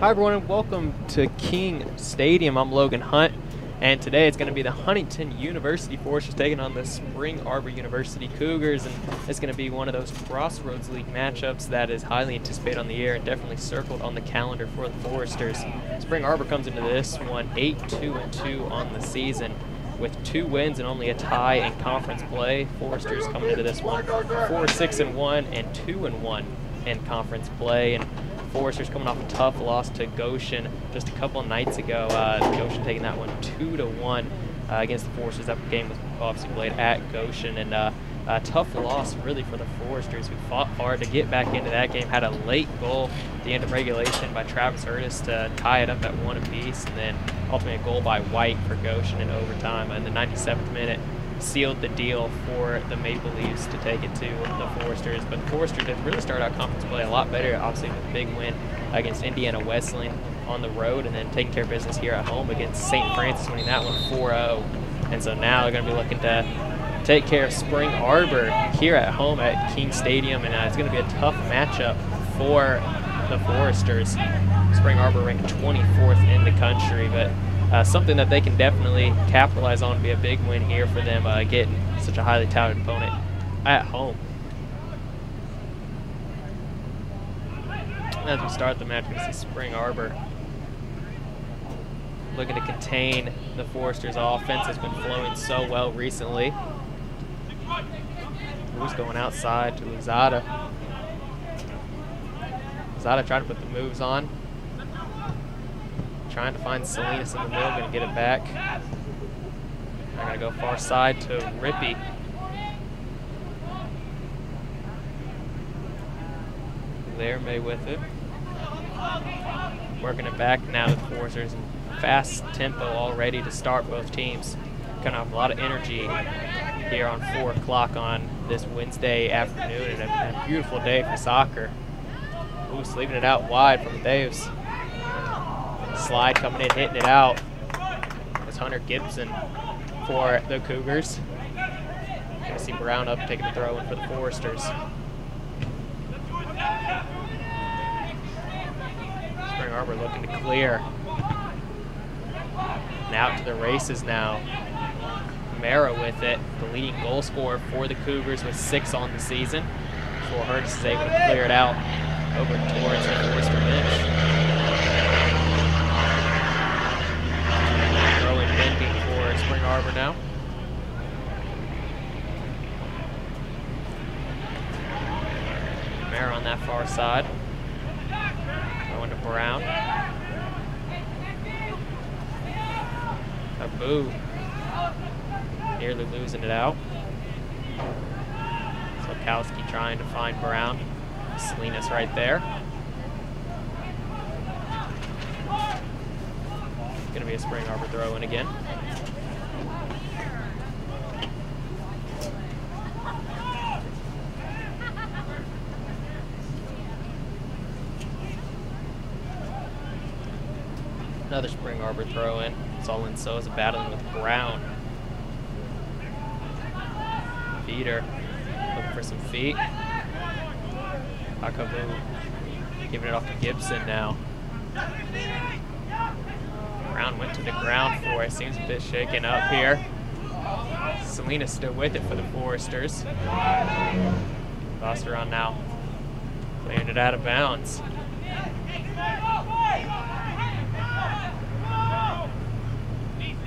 Hi everyone and welcome to King Stadium. I'm Logan Hunt and today it's going to be the Huntington University Foresters taking on the Spring Arbor University Cougars and it's going to be one of those Crossroads League matchups that is highly anticipated on the air and definitely circled on the calendar for the Foresters. Spring Arbor comes into this one 8-2 and 2 on the season with two wins and only a tie in conference play. Foresters coming into this one 4-6 and 1 and 2 and 1 in conference play and Foresters coming off a tough loss to Goshen just a couple nights ago. Uh, Goshen taking that one two to one uh, against the Foresters. That game was obviously played at Goshen, and uh, a tough loss really for the Foresters, who fought hard to get back into that game. Had a late goal at the end of regulation by Travis Curtis to tie it up at one apiece, and then ultimately a goal by White for Goshen in overtime in the 97th minute sealed the deal for the Maple Leafs to take it to the Foresters. But the Foresters did really start out conference play a lot better, obviously with a big win against Indiana Wesleyan on the road and then taking care of business here at home against St. Francis, winning that one 4-0. And so now they're going to be looking to take care of Spring Arbor here at home at King Stadium, and uh, it's going to be a tough matchup for the Foresters. Spring Arbor ranked 24th in the country, but uh, something that they can definitely capitalize on to be a big win here for them uh, getting such a highly touted opponent at home. As we start the match, we see Spring Arbor looking to contain the Foresters' offense. has been flowing so well recently. Who's going outside to Luzada? Luzada trying to put the moves on. Trying to find Salinas in the middle, gonna get it back. I'm gonna go far side to Rippy. There, May with it. Working it back now to the Foresters. Fast tempo already to start both teams. Kind of a lot of energy here on 4 o'clock on this Wednesday afternoon and a, a beautiful day for soccer. Ooh, leaving it out wide from the Daves. Slide coming in, hitting it out. It's Hunter Gibson for the Cougars. Gonna see Brown up taking the throw in for the Foresters. Spring Arbor looking to clear. Now to the races now. Mara with it, the leading goal scorer for the Cougars with six on the season. Before Hurts is able to clear it out over towards the Forester bench. Spring Arbor now. Mare on that far side. Going to Brown. Abu. Nearly losing it out. Slokowski trying to find Brown. Salinas right there. Gonna be a Spring Arbor throw in again. Another Throw in. Solon Souza battling with Brown. Feeder looking for some feet. Akabu giving it off to Gibson now. Brown went to the ground for it. Seems a bit shaken up here. Salinas still with it for the Foresters. Bosseron now playing it out of bounds.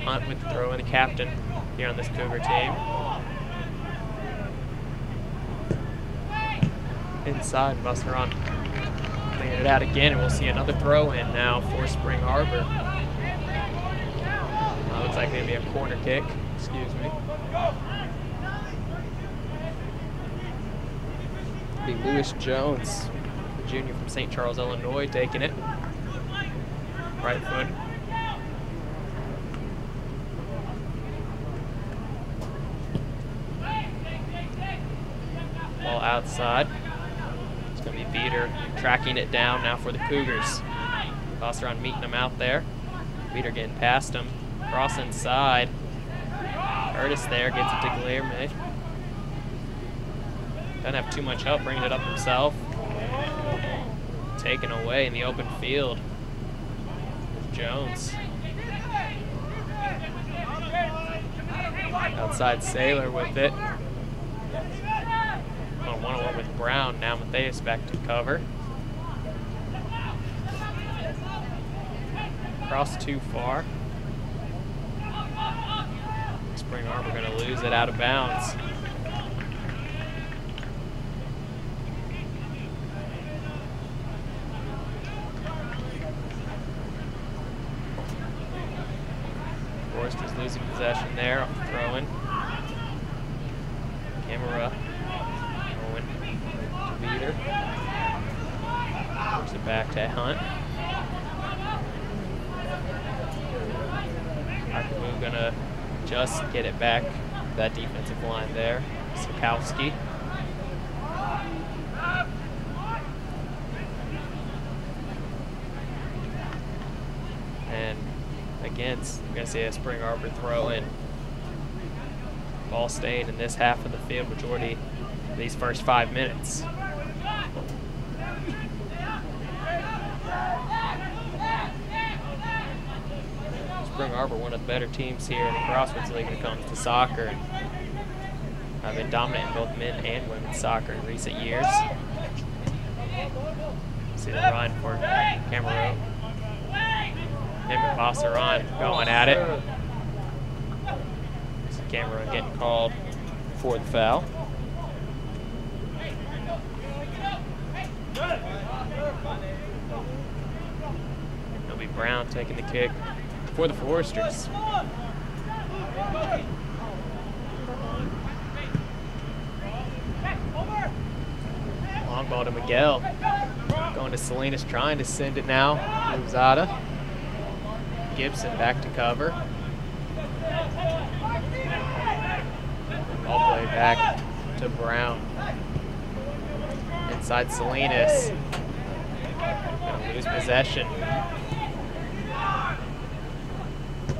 Hunt with the throw in the captain here on this Cougar team. Inside, Bosseron playing it out again, and we'll see another throw in now for Spring Arbor. Uh, looks like maybe a corner kick. Excuse me. Be Lewis Jones, the junior from St. Charles, Illinois, taking it. Right foot. Ball It's going to be Beater tracking it down now for the Cougars. Bosseron meeting them out there. Beater getting past him. Cross inside. Curtis there gets it to Guilherme. Doesn't have too much help bringing it up himself. Taken away in the open field. Jones. Outside Sailor with it. On one on one with Brown. Now Matthias back to cover. Cross too far. Spring Arbor going to lose it out of bounds. Forester's losing possession there, throwing. Camera going to Beater. Push it back to Hunt. Akamu gonna just get it back. That defensive line there. Sikowski. And against, I'm going to say a Spring Arbor throw in. Ball staying in this half of the field majority these first five minutes. Spring Arbor, one of the better teams here in the Crossroads League when it comes to soccer. I've been dominant in both men and women's soccer in recent years. See the run for Camaro. Him and Bosseron going at it. See Camaro getting called for the foul. It'll be Brown taking the kick for the Foresters. Long ball to Miguel. Going to Salinas, trying to send it now. Luzada. Gibson back to cover. Ball play back to Brown. Inside Salinas. Gonna lose possession.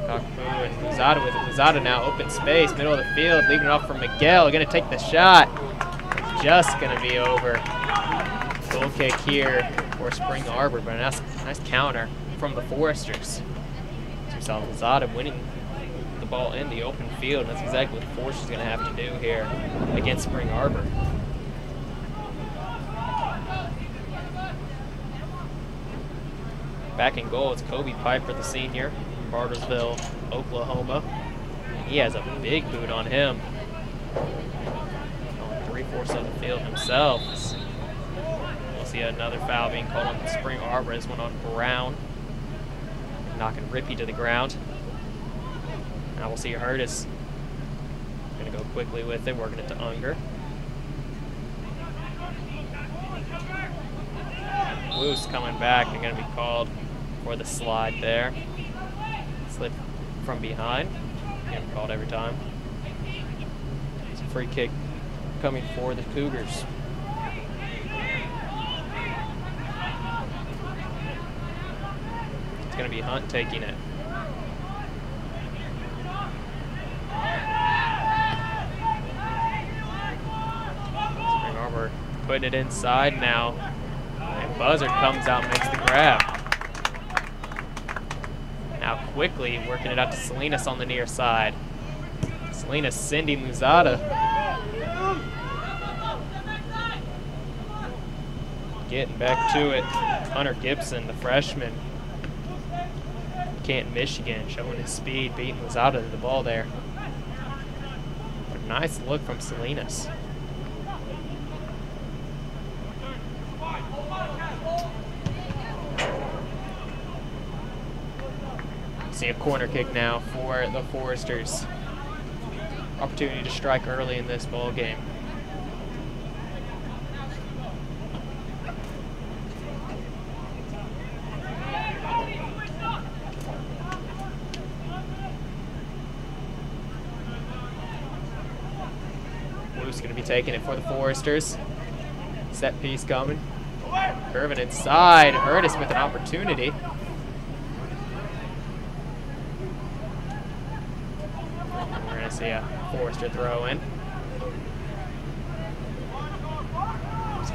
Cockapoo and with it. Luzada now open space, middle of the field, leaving it off for Miguel. Gonna take the shot. Just gonna be over. Goal kick here for Spring Arbor, but a nice, nice counter from the Foresters. So we saw Luzada winning the ball in the open field. That's exactly what the Foresters gonna have to do here against Spring Arbor. Back in goal, it's Kobe Piper, the senior. Bartlesville, Oklahoma. He has a big boot on him. On three-fourths of the field himself. We'll see another foul being called on the Spring Arbor. This one on Brown. Knocking Rippy to the ground. Now we'll see Hurtis. Gonna go quickly with it, working it to Unger. Woos coming back and gonna be called for the slide there slid from behind. Getting called every time. It's a free kick coming for the Cougars. It's going to be Hunt taking it. Spring Arbor putting it inside now. And Buzzard comes out makes the grab quickly, working it out to Salinas on the near side. Salinas sending Luzada. Getting back to it. Hunter Gibson, the freshman. Canton, Michigan, showing his speed, beating Luzada to the ball there. Nice look from Salinas. A corner kick now for the Foresters. Opportunity to strike early in this ball game. Blue's going to be taking it for the Foresters. Set piece coming. Curving inside. Hurtis with an opportunity. see a Forester throw in.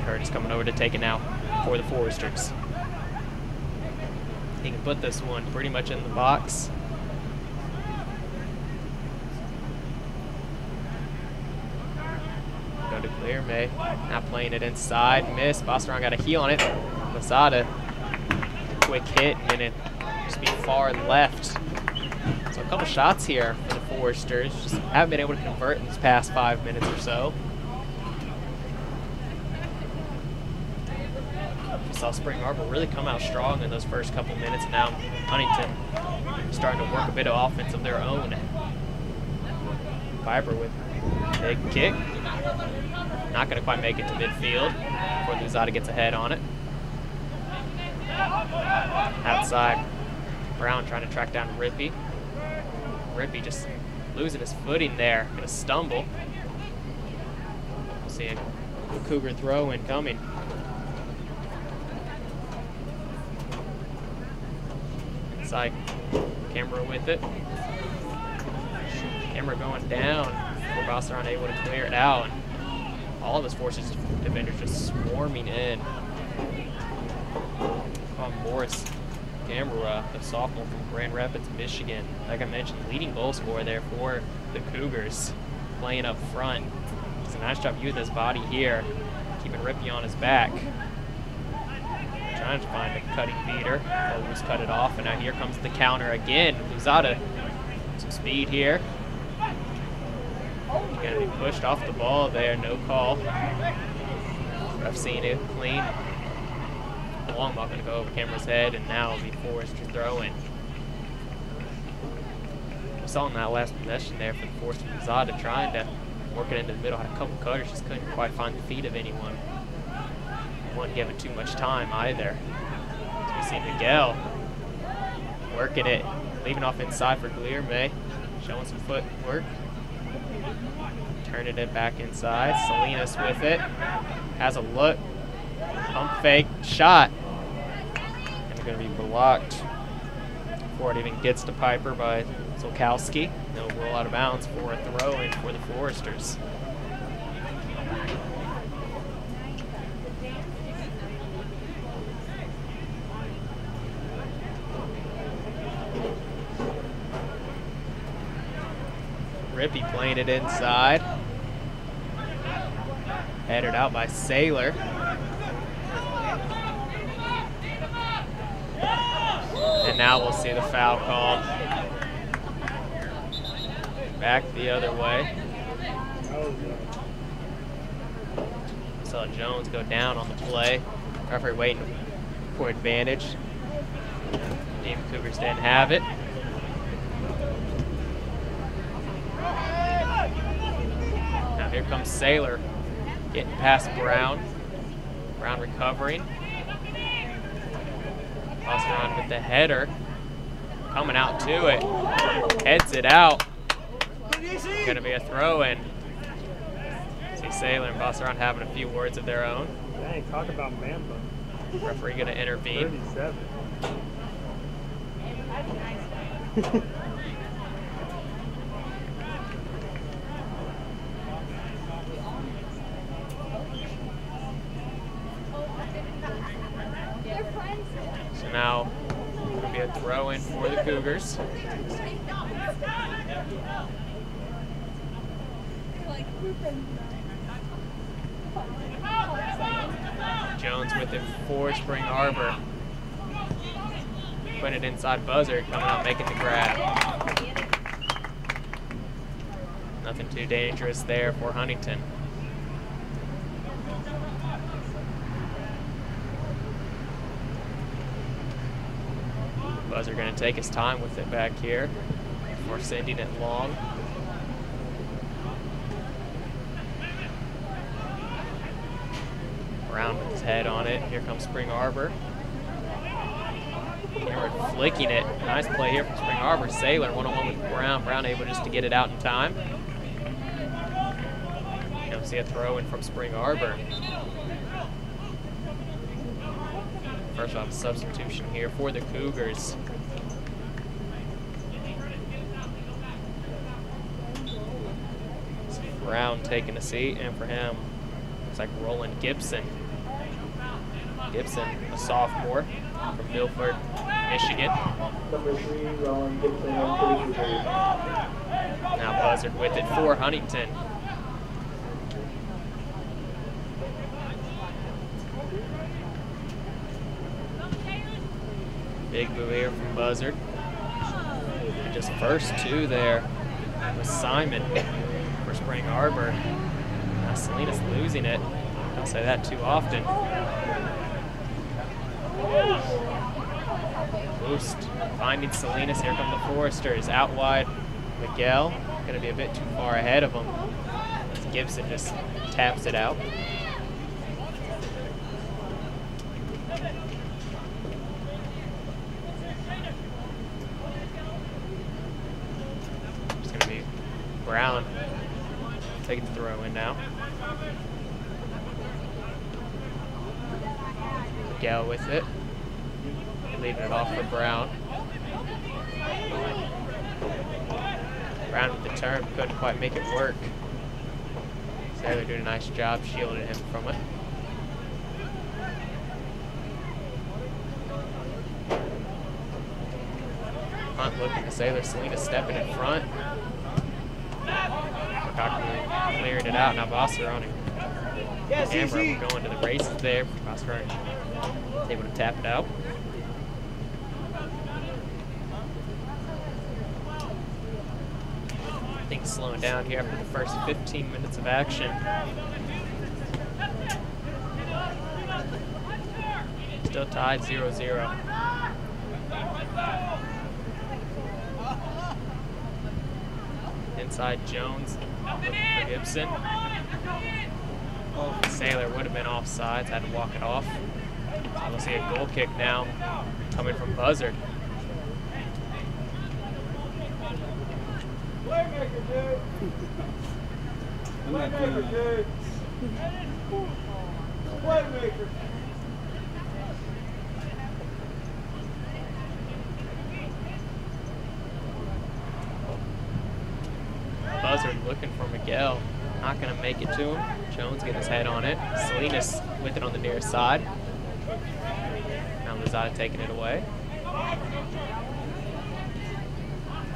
Curtis coming over to take it now for the Foresters. He can put this one pretty much in the box. Go to Clear May. Not playing it inside. Miss. Bosseron got a heel on it. Lozada. Quick hit and it just be far left. So a couple shots here for the Foresters. Just haven't been able to convert in these past five minutes or so. saw Spring Arbor really come out strong in those first couple minutes. Now Huntington starting to work a bit of offense of their own. Piper with big kick. Not going to quite make it to midfield before Luzada gets ahead on it. Outside, Brown trying to track down Rippy. Rippy just losing his footing there. To stumble. See a Cougar throw in coming. Inside, camera with it. Camera going down. Bosser unable to clear it out. all of his forces defenders just swarming in. On Morris Gamera, a sophomore from Grand Rapids, Michigan. Like I mentioned, leading goal scorer there for the Cougars, playing up front. It's a nice job using his body here, keeping Rippy on his back. Trying to find a cutting beater. Almost cut it off, and now here comes the counter again. Luzada, some speed here. Gonna be pushed off the ball there, no call. I've seen it clean. Long ball gonna go over camera's head, and now it'll be forced to throw in. We saw in that last possession there for the force of Zada trying to work it into the middle. Had a couple cutters, just couldn't quite find the feet of anyone. Wasn't given too much time either. We see Miguel working it, leaving off inside for Glear May, showing some footwork turning it back inside. Salinas with it. Has a look. Pump fake. Shot. Going to be blocked before it even gets to Piper by Zolkowski. They'll roll out of bounds for a throw in for the Foresters. Rippy playing it inside. Headed out by Sailor. And now we'll see the foul called. Back the other way. Saw Jones go down on the play. Referee waiting for advantage. Team Cougars didn't have it. Now here comes Sailor. Getting past Brown. Brown recovering. Tossing around with the header. Coming out to it. Heads it out. Gonna be a throw in. See Sailor and Bosseron having a few words of their own. Dang, talk about man Referee gonna intervene. 37. now it'll be a throw in for the Cougars. Jones with it for Spring Arbor. Putting it inside Buzzard, coming out making the grab. Nothing too dangerous there for Huntington. Buzzard going to take his time with it back here before sending it long. Brown with his head on it. Here comes Spring Arbor. Cameron flicking it. Nice play here from Spring Arbor. Sailor one-on-one with Brown. Brown able just to get it out in time. You'll see a throw in from Spring Arbor. First off, substitution here for the Cougars. Taking a seat, and for him, it's like Roland Gibson. Gibson, a sophomore from Milford, Michigan. Number three, Rowan Gibson. Now Buzzard with it for Huntington. Big move here from Buzzard. And just first two there with Simon for Spring Arbor. Now Salinas losing it. Don't say that too often. Boost finding Salinas. Here come the Foresters. Out wide, Miguel. Going to be a bit too far ahead of him. Gibson just taps it out. It's going to be Brown taking the throw in now. Miguel with it. Leaving it off for Brown. Brown with the turn, couldn't quite make it work. Sailor doing a nice job shielding him from it. Hunt looking to Sailor, Selena stepping in front. Clearing it out. Now Vossaroni Amber we're going to the races there. Is able to tap it out. Things slowing down here after the first 15 minutes of action. Still tied 0-0. Inside Jones Gibson. Oh, Sailor would have been offsides, had to walk it off. So we'll see a goal kick now coming from Buzzard. Playmaker, dude. Playmaker, dude. Playmaker. Buzzard looking for Miguel. Not going to make it to him. Jones getting his head on it. Salinas with it on the near side. Now Lozada taking it away.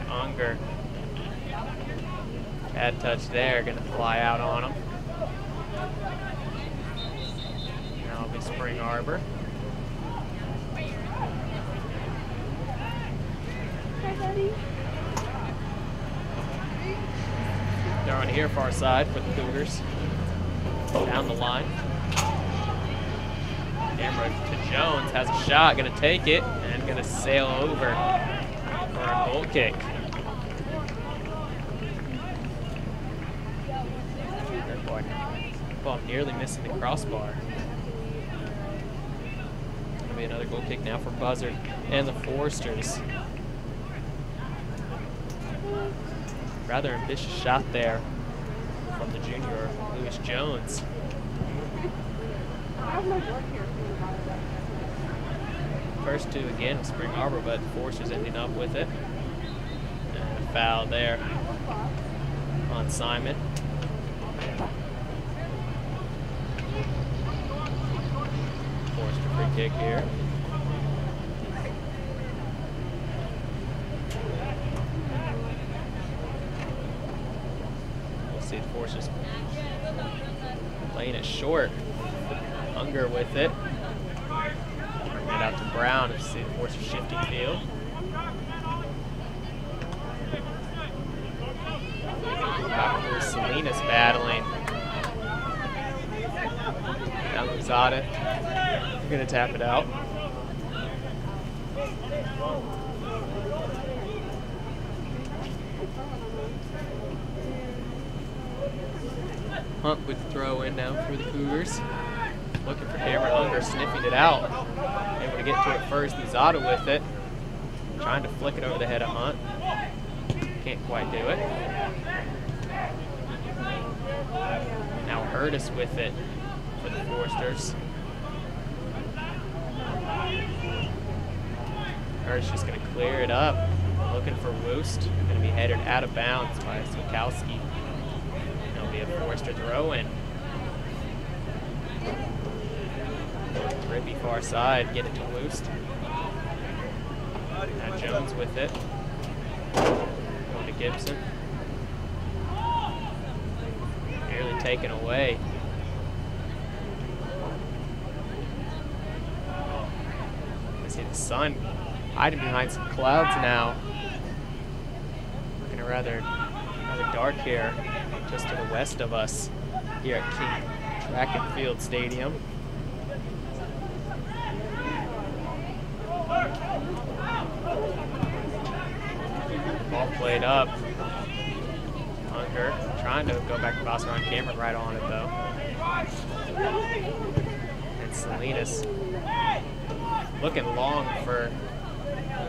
Unger. Bad touch there. Going to fly out on him. Now it'll be Spring Arbor. Throwing here far side for the Cougars. Down the line. Camera to Jones, has a shot, gonna take it, and gonna sail over for a goal kick. Good boy. Ball nearly missing the crossbar. Gonna be another goal kick now for Buzzard and the Foresters. Rather ambitious shot there from the junior, Lewis Jones. First two again Spring Arbor, but Foresters ending up with it. And a foul there on Simon. Forester free kick here. We'll see the Forces playing it short. Unger with it. Bringing it out to Brown to see the Forces shifting field. Back Salinas battling. Down Lozada. Tap it out. Hunt with throw in now for the Cougars. Looking for Cameron Unger, sniffing it out. Able to get to it first. Lozada with it. Trying to flick it over the head of Hunt. Can't quite do it. Now Hurtis with it for the Foresters. Hurtis just going to clear it up. Looking for Woost. Going to be headed out of bounds by Swakowski. There'll be a Forester throw in. Rippy far side, get it to Woost. Now Jones with it. Going to Gibson. Nearly taken away. I see the sun hiding behind some clouds now. Looking rather, rather dark here, just to the west of us here at King Track and Field Stadium. Ball played up. Unger trying to go back to Bosser on camera, right on it though. And Salinas looking long for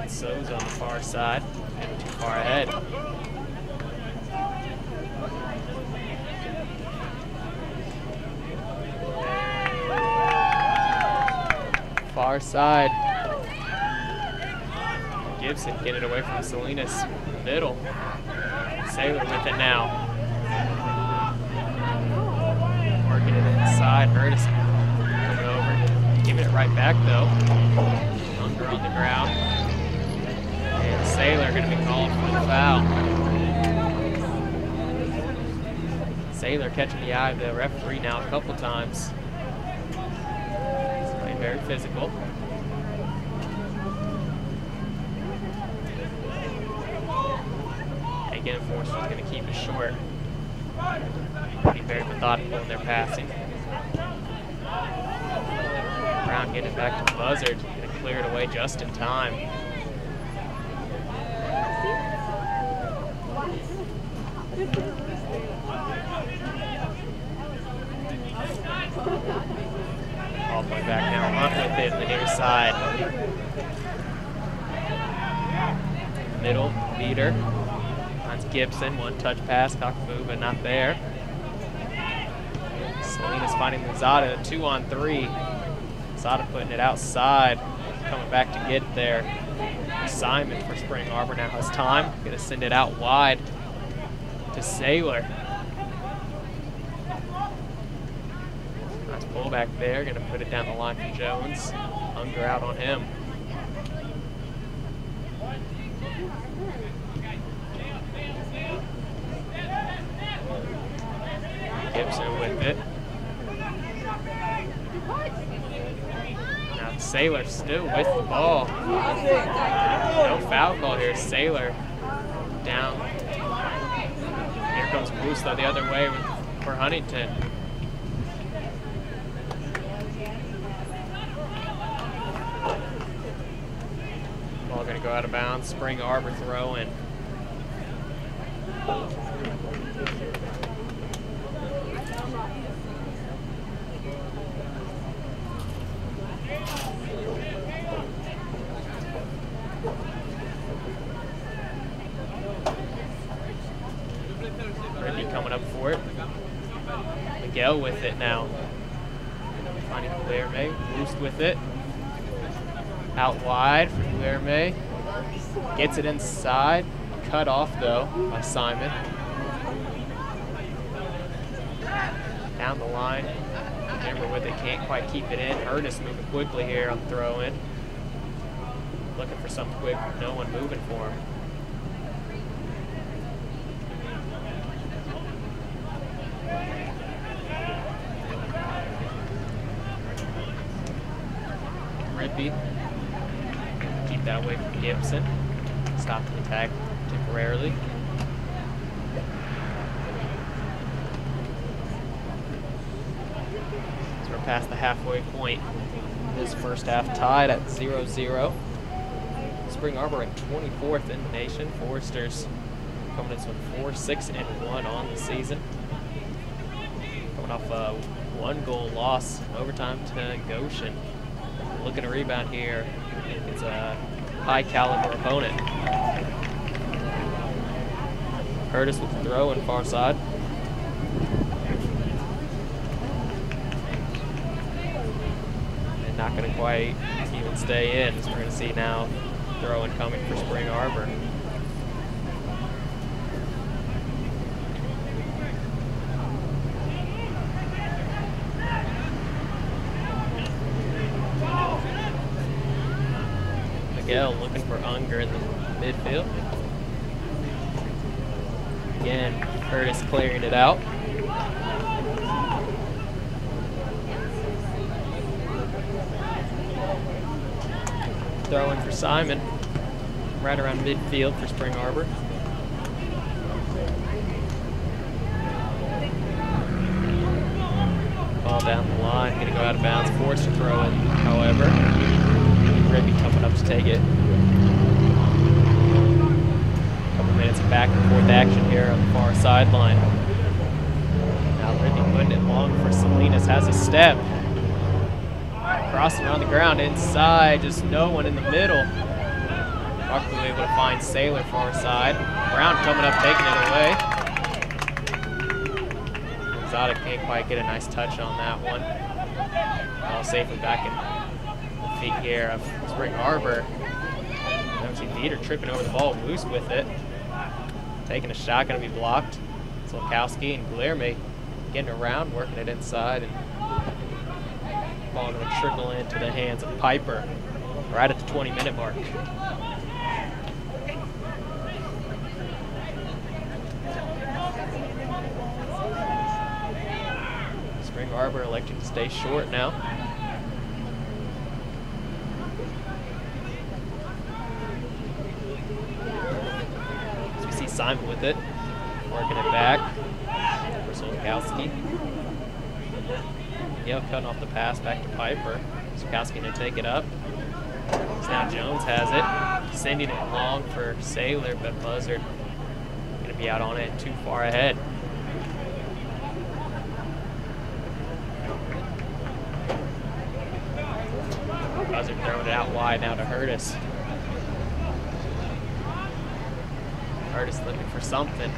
Souza on the far side. And too far ahead. Far side. Gibson get it away from Salinas. Middle. Sailor with it now. Working it inside. Over. Giving it right back though. Unger on the ground. And Sailor going to be called for the foul. Sailor catching the eye of the referee now a couple times. He's playing very physical. Again, Enforcer's going to keep it short. Be very methodical in their passing. Brown getting it back to Buzzard, going to clear it away just in time. All the way back now. Hunt with it the near side. Middle, beater. Finds Gibson, one touch pass, Cockapoo, but not there. Salinas finding Lozada, two on three. Lozada putting it outside, coming back to get there. Simon for Spring Arbor now has time. Gonna send it out wide to Sailor. Nice pullback there. Gonna put it down the line for Jones. Unger out on him. Gibson with it. Now Sailor still with the ball. No foul call here. Sailor down. Here comes Busto the other way with, for Huntington. Ball gonna go out of bounds. Spring Arbor throw in. Ricky coming up for it. Miguel with it now. Finding Guilherme. Boost with it. Out wide for Guilherme. Gets it inside. Cut off though by Simon. Down the line. Remember with it, can't quite keep it in. Ernest moving quickly here on the throw in. Looking for something quick, no one moving for him. Rippy. Keep that away from Gibson. Stop the attack temporarily. So we're past the halfway point. This first half tied at 0-0. Spring Arbor at 24th in the nation. Foresters coming in with 4-6 and 1 on the season. Coming off a one goal loss in overtime to Goshen looking to rebound here. It's a high caliber opponent. Curtis with the throw and far side. not going to quite even stay in, as we're going to see now, throw in coming for Spring Arbor. Miguel looking for Unger in the midfield. Again, Curtis clearing it out. Throw in for Simon, right around midfield for Spring Arbor. Ball down the line, gonna go out of bounds, forced to throw it, however. Ribby coming up to take it. Couple minutes of back and forth action here on the far sideline. Now Ribby putting it long for Salinas, has a step. Crossing on the ground inside, just no one in the middle. Buckley able to find Sailor far side. Brown coming up, taking it away. Gonzaga can't quite get a nice touch on that one. Ball safely back in the feet here of Spring Arbor. See Dieter tripping over the ball, loose with it. Taking a shot, gonna be blocked. Zolkowski and Guilherme getting around, working it inside, and trickle into the hands of Piper right at the 20 minute mark. Spring Arbor electing to stay short now. We see Simon with it, working it back for Solkowski. Yep, cutting off the pass back to Piper. Solkowski gonna take it up. Now Jones has it, sending it long for Sailor, but Buzzard gonna be out on it too far ahead. Buzzard throwing it out wide now to Hurtis. Hurtis looking for something.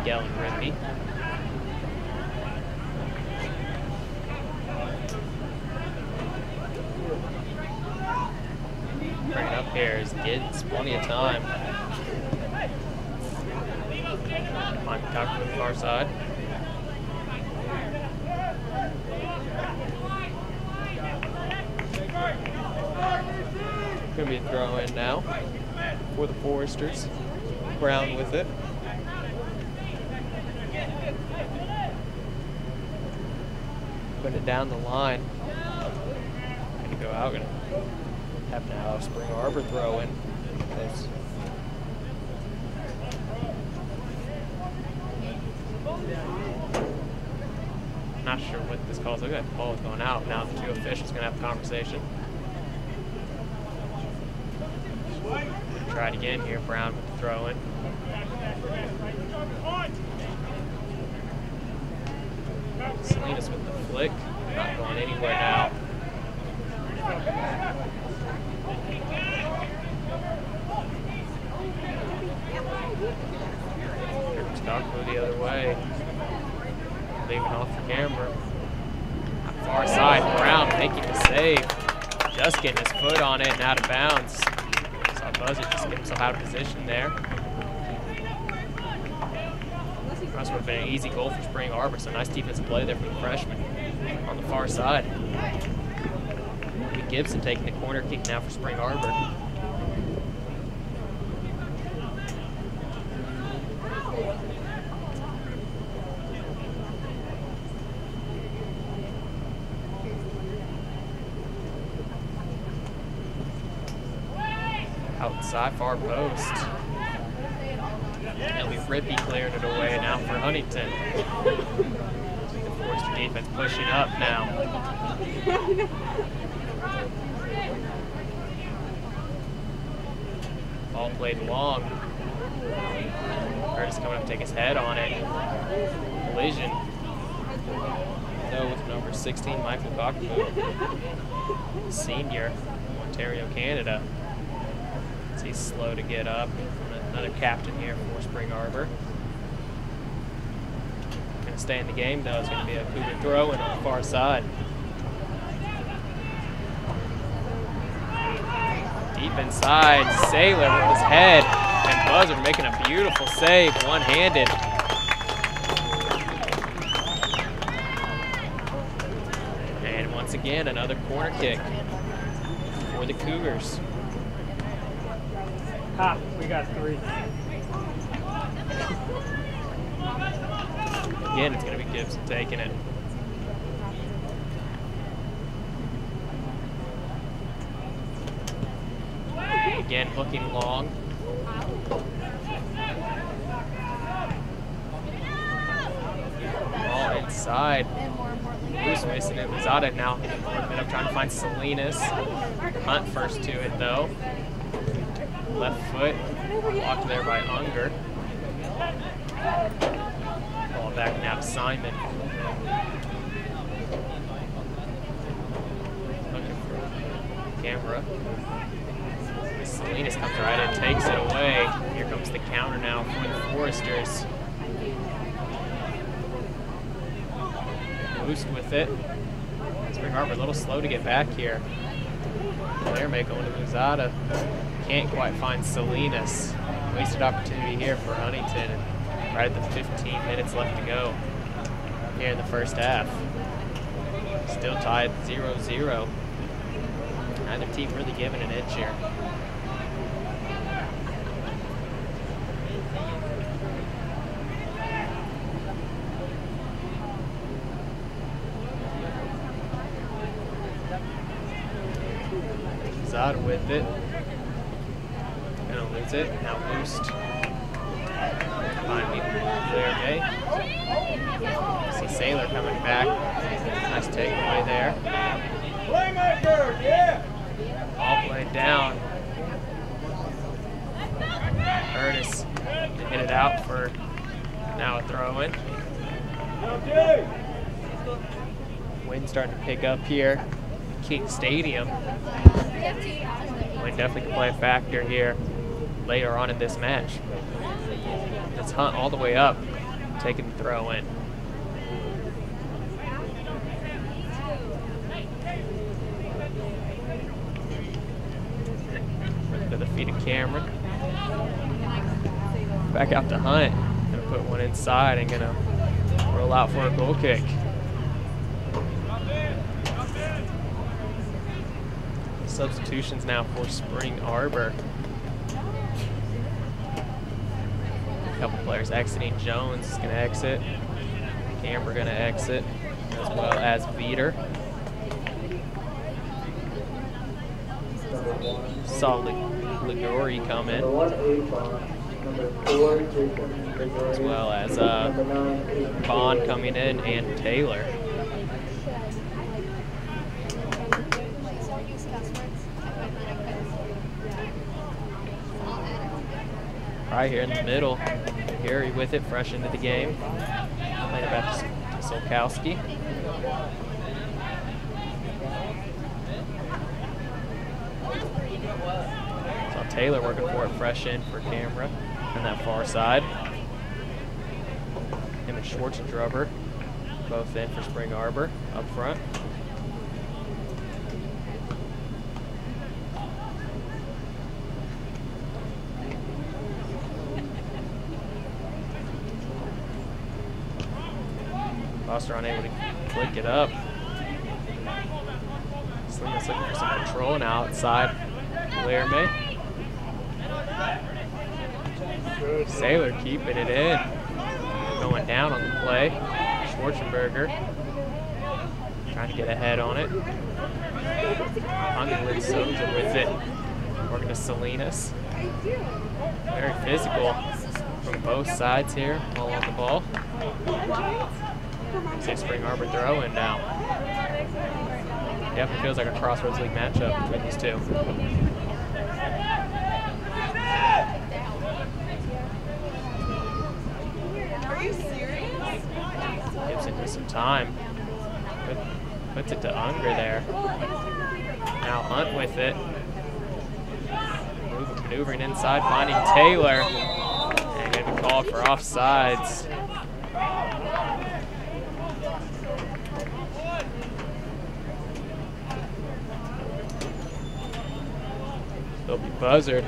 Rigby. Bring it up here is Giddens, plenty of time. Find Tucker to the far side. Gonna be a throw in now for the Foresters. Brown with it. Putting it down the line. Gonna go out. Gonna have now a Spring Arbor throw in. Close. Not sure what this calls. Look at the ball is going out. Now the two officials gonna have a conversation. Try it again here. Brown with the throw in. Salinas with the flick. Not going anywhere now. Stockwood the other way. Leaving off the camera. Far side, Brown making the save. Just getting his foot on it and out of bounds. Saw Buzzard just get himself out of position there. Must have been an easy goal for Spring Arbor, so nice defensive play there from the freshman on the far side. Gibson taking the corner kick now for Spring Arbor. Outside far post. Ellie Rippey clearing it away now for Huntington. The Forester defense pushing up now. Ball played long. Curtis coming up to take his head on it. Collision. No, with number 16, Michael Cockapoo. Senior, Ontario, Canada. He's slow to get up. Another captain here for Spring Arbor. Stay in the game, though. It's going to be a Cougar throw in on the far side. Deep inside, Sailor with his head, and Buzzard making a beautiful save, one-handed. And once again, another corner kick for the Cougars. Ha, we got three. Again, it's going to be Gibson taking it. Again, hooking long. Ball inside. Who's missing it? Lozada now it up, trying to find Salinas. Hunt first to it, though. Left foot. Blocked there by Unger. Ball back now Simon. Looking for Cameron. Salinas comes right in, takes it away. Here comes the counter now for the Foresters. Boost with it. Spring Arbor a little slow to get back here. Laramie going to Luzada. Can't quite find Salinas. Wasted opportunity here for Huntington. Right at the 15 minutes left to go here in the first half. Still tied 0-0. Neither team really giving an inch here. Zod with it. Gonna lose it. Now boost. Finally, there, May. See Sailor coming back. Nice takeaway there. Playmaker, yeah. All played down. Curtis hit it out for now a throw in. Wind starting to pick up here. King Stadium. Wind definitely can play a factor here later on in this match. Let's hunt all the way up, taking the throw in. To the feet of Cameron. Back out to Hunt. Gonna put one inside and gonna roll out for a goal kick. Substitutions now for Spring Arbor. Couple players exiting. Jones is going to exit. Camber going to exit, as well as Beater. Saw Liguri come in, as well as uh, Bond coming in and Taylor. Right here in the middle. With it, fresh into the game. It back to Solkowski. Saw Taylor working for it, fresh in for Cameron on that far side. Him and Schwartzendruber both in for Spring Arbor up front. Foster unable to click it up. Slima's looking for some control now outside. Laramie. Sailor keeping it in. Going down on the play. Schwarzenberger trying to get ahead on it. Underwood Souza with it. Working to Salinas. Very physical from both sides here, all on the ball. See Spring Arbor throwing now. Definitely feels like a Crossroads League matchup between these two. Are you serious? Gibson with some time. Put, puts it to Unger there. Now Hunt with it. Maneuvering inside, finding Taylor. And going to be called for offsides. Buzzard.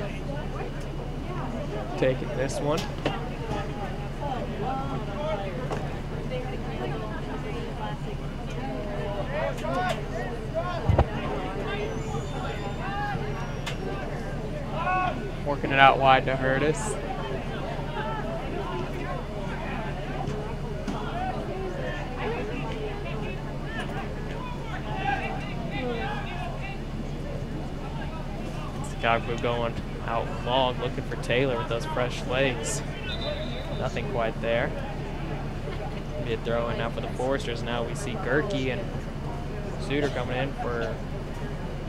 Taking this one. Working it out wide to Hurtis. Skagbo going out long looking for Taylor with those fresh legs. Nothing quite there. A throw in now for the Foresters. Now we see Gerke and Suter coming in for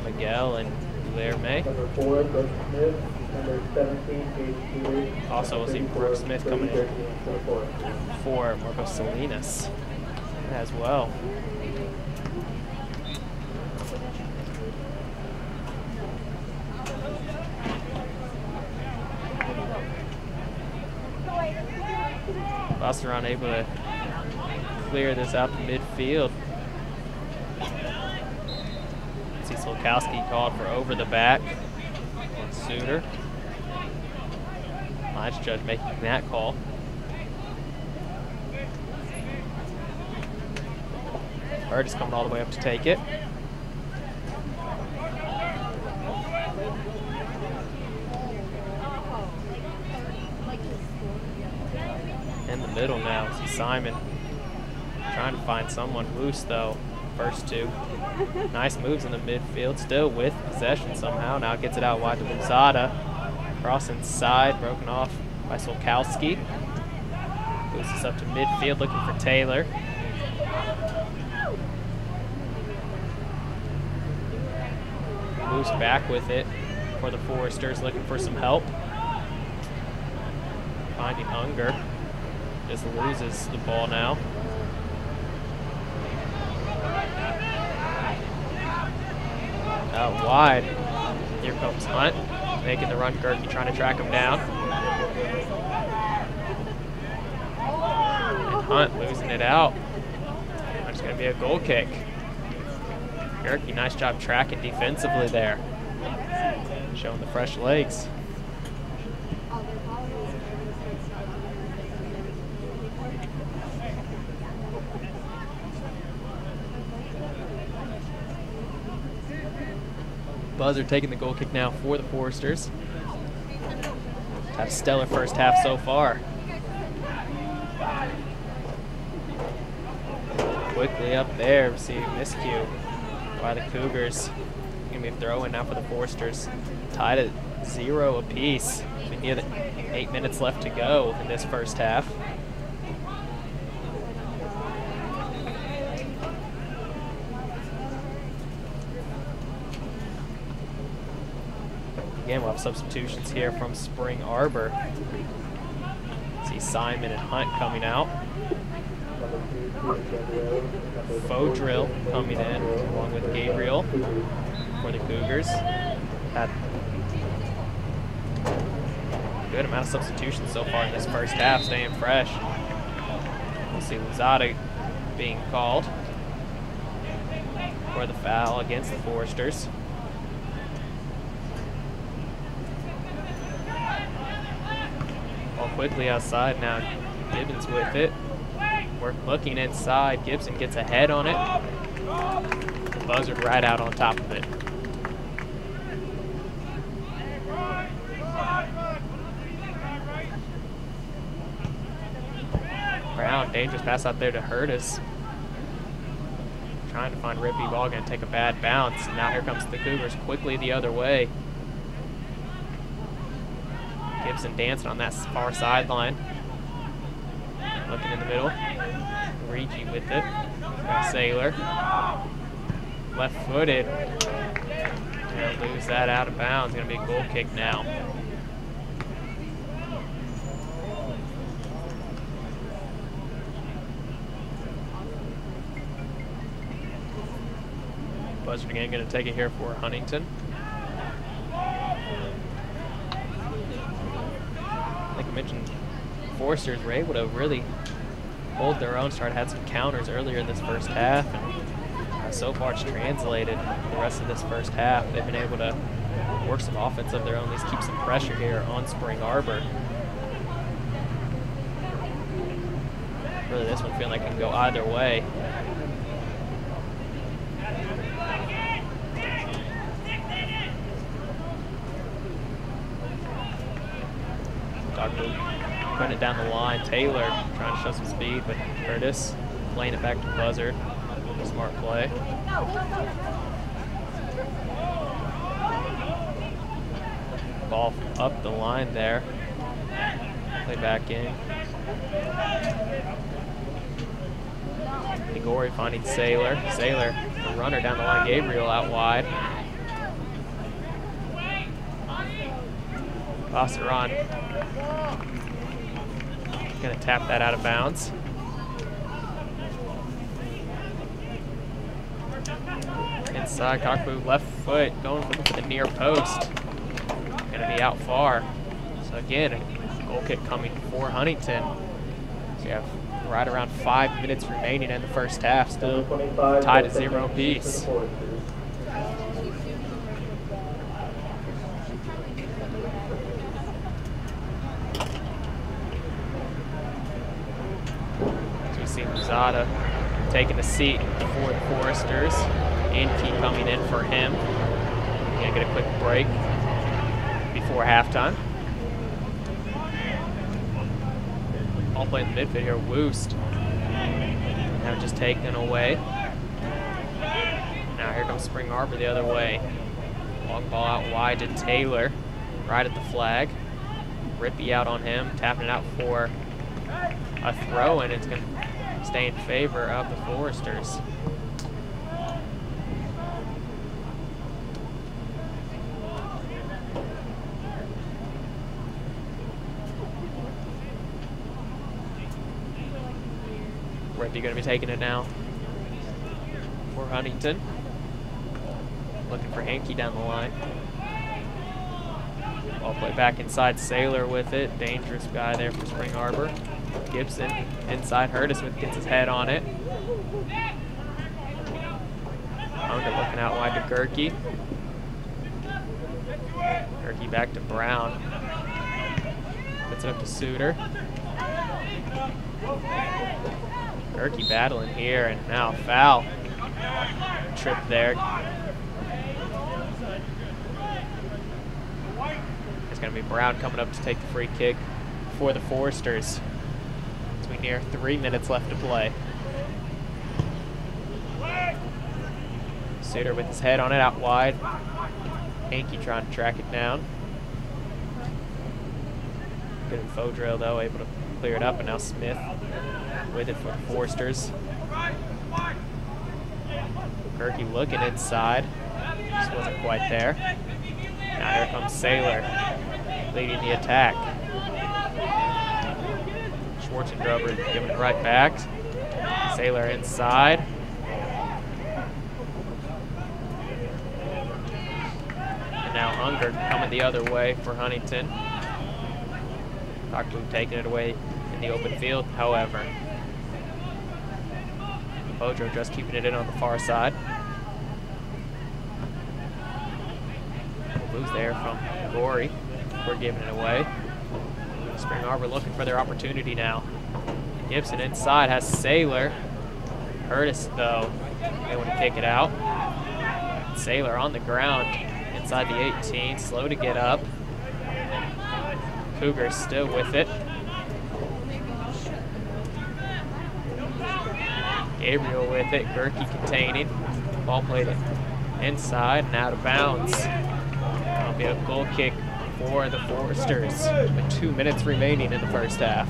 Miguel and Blair May. Four, Brooke Smith. Number 17, Paige Stewart. Also, we'll see Brooke Smith coming in. for Marcos Salinas as well. Buster unable to clear this out to midfield. See Solkowski called for over the back on Suter. Lines judge making that call. Bird is coming all the way up to take it. In the middle now, see Simon trying to find someone loose though. First two. Nice moves in the midfield, still with possession somehow. Now gets it out wide to Luzada. Cross inside, broken off by Solkowski. Moves this up to midfield looking for Taylor. Moves back with it for the Foresters, looking for some help. Finding Unger. Loses the ball now. Out wide. Here comes Hunt. Making the run, Gerke trying to track him down. And Hunt losing it out. It's going to be a goal kick. Gerke, nice job tracking defensively there. Showing the fresh legs. Buzzard taking the goal kick now for the Foresters. Had a stellar first half so far. Quickly up there, receiving miscue by the Cougars. Gonna be a throw in now for the Foresters. Tied at zero apiece. We near the eight minutes left to go in this first half. Substitutions here from Spring Arbor. See Simon and Hunt coming out. Fodrill coming in along with Gabriel for the Cougars. Had good amount of substitutions so far in this first half, staying fresh. We'll see Luzada being called for the foul against the Foresters. Quickly outside now. Gibbons with it. We're looking inside. Gibson gets a head on it. The buzzard right out on top of it. Brown, dangerous pass out there to Hurtis. Trying to find Rippy, ball gonna take a bad bounce. Now here comes the Cougars quickly the other way. Gibson dancing on that far sideline. Looking in the middle. Ricci with it. Sailor. Left footed. Gonna lose that out of bounds. Gonna be a goal kick now. Buzzard again gonna take it here for Huntington. Like I mentioned, Foresters were able to really hold their own, started had some counters earlier in this first half, and uh, so far it's translated the rest of this first half. They've been able to work some offense of their own, at least keep some pressure here on Spring Arbor. Really, this one feeling like it can go either way. Tucker putting it down the line. Taylor trying to show some speed, but Curtis playing it back to Buzzard. Smart play. Ball up the line there. Play back in. Igori finding Sailor. Sailor, the runner down the line. Gabriel out wide. Passeron gonna tap that out of bounds. Inside, Cockboot left foot going for the near post. Gonna be out far. So again, goal kick coming for Huntington. So you have right around five minutes remaining in the first half, still tied at zero apiece. As we see Lozada taking a seat for the Foresters. Anki coming in for him. Gonna get a quick break before halftime. All play in the midfield here. Woost. Now just taken away. Now here comes Spring Arbor the other way. Long ball out wide to Taylor. Right at the flag. Rippy out on him. Tapping it out for a throw, and it's going to stay in favor of the Foresters. Rippy going to be taking it now for Huntington. Looking for Hankey down the line. Ball play back inside Sailor with it. Dangerous guy there for Spring Arbor. Gibson inside Hurtismith gets his head on it. Unger looking out wide to Gerke. Gerke back to Brown. Puts it up to Suter. Gerke battling here and now foul. Trip there. It's going to be Brown coming up to take the free kick for the Foresters. Near three minutes left to play. Suter with his head on it out wide. Hankey trying to track it down. Good info drill though, able to clear it up, and now Smith with it for the Foresters. Gerke looking inside. Just wasn't quite there. Now here comes Sailor leading the attack. Schwartzendruber giving it right back. Sailor inside. And now Unger coming the other way for Huntington. Cockboot taking it away in the open field, however. Bojo just keeping it in on the far side. Lose there from Gory. We're giving it away. Spring Arbor looking for their opportunity now. Gibson inside has Sailor. Curtis, though, able to kick it out. Sailor on the ground inside the 18, slow to get up. Cougars still with it. Gabriel with it, Gerke containing. Ball played it inside and out of bounds. That'll be a goal kick for the Foresters with two minutes remaining in the first half.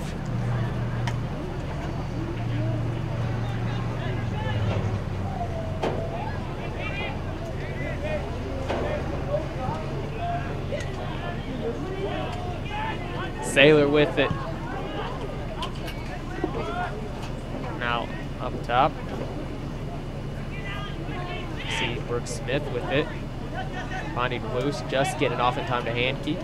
Sailor with it. Now up top. See Brooke Smith with it. Finding loose, just getting off in time to Hankey.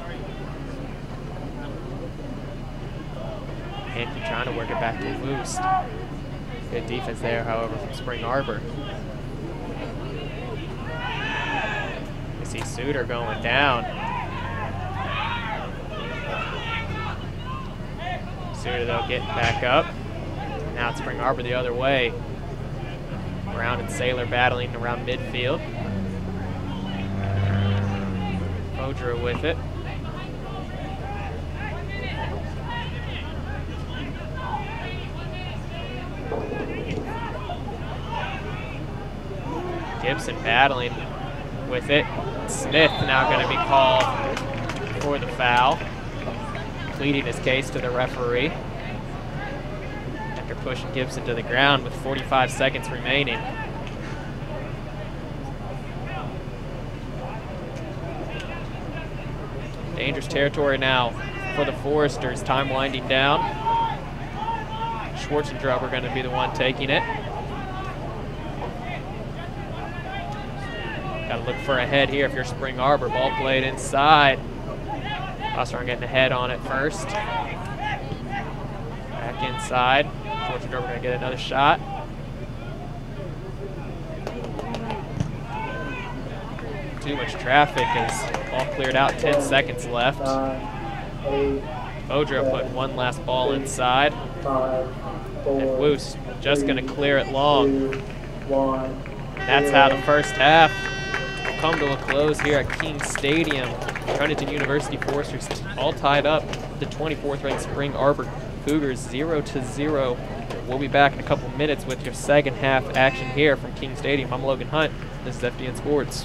Hankey trying to work it back to Loose. Good defense there, however, from Spring Arbor. You see Suter going down. Suter, though, getting back up. Now it's Spring Arbor the other way. Brown and Sailor battling around midfield. Modra with it. Gibson battling with it. Smith now going to be called for the foul, pleading his case to the referee after pushing Gibson to the ground with 45 seconds remaining. Dangerous territory now for the Foresters. Time winding down. Schwartzendruber going to be the one taking it. Got to look for a head here if you're Spring Arbor. Ball played inside. Osterhorn getting head on it first. Back inside. Schwartzendruber going to get another shot. Too much traffic as ball cleared out. 10 seconds left. Bodro put one last ball inside. And Woos just going to clear it long. That's how the first half will come to a close here at King Stadium. Huntington University Foresters all tied up. The 24th ranked Spring Arbor Cougars 0 to 0. We'll be back in a couple minutes with your second half action here from King Stadium. I'm Logan Hunt. This is FDN Sports.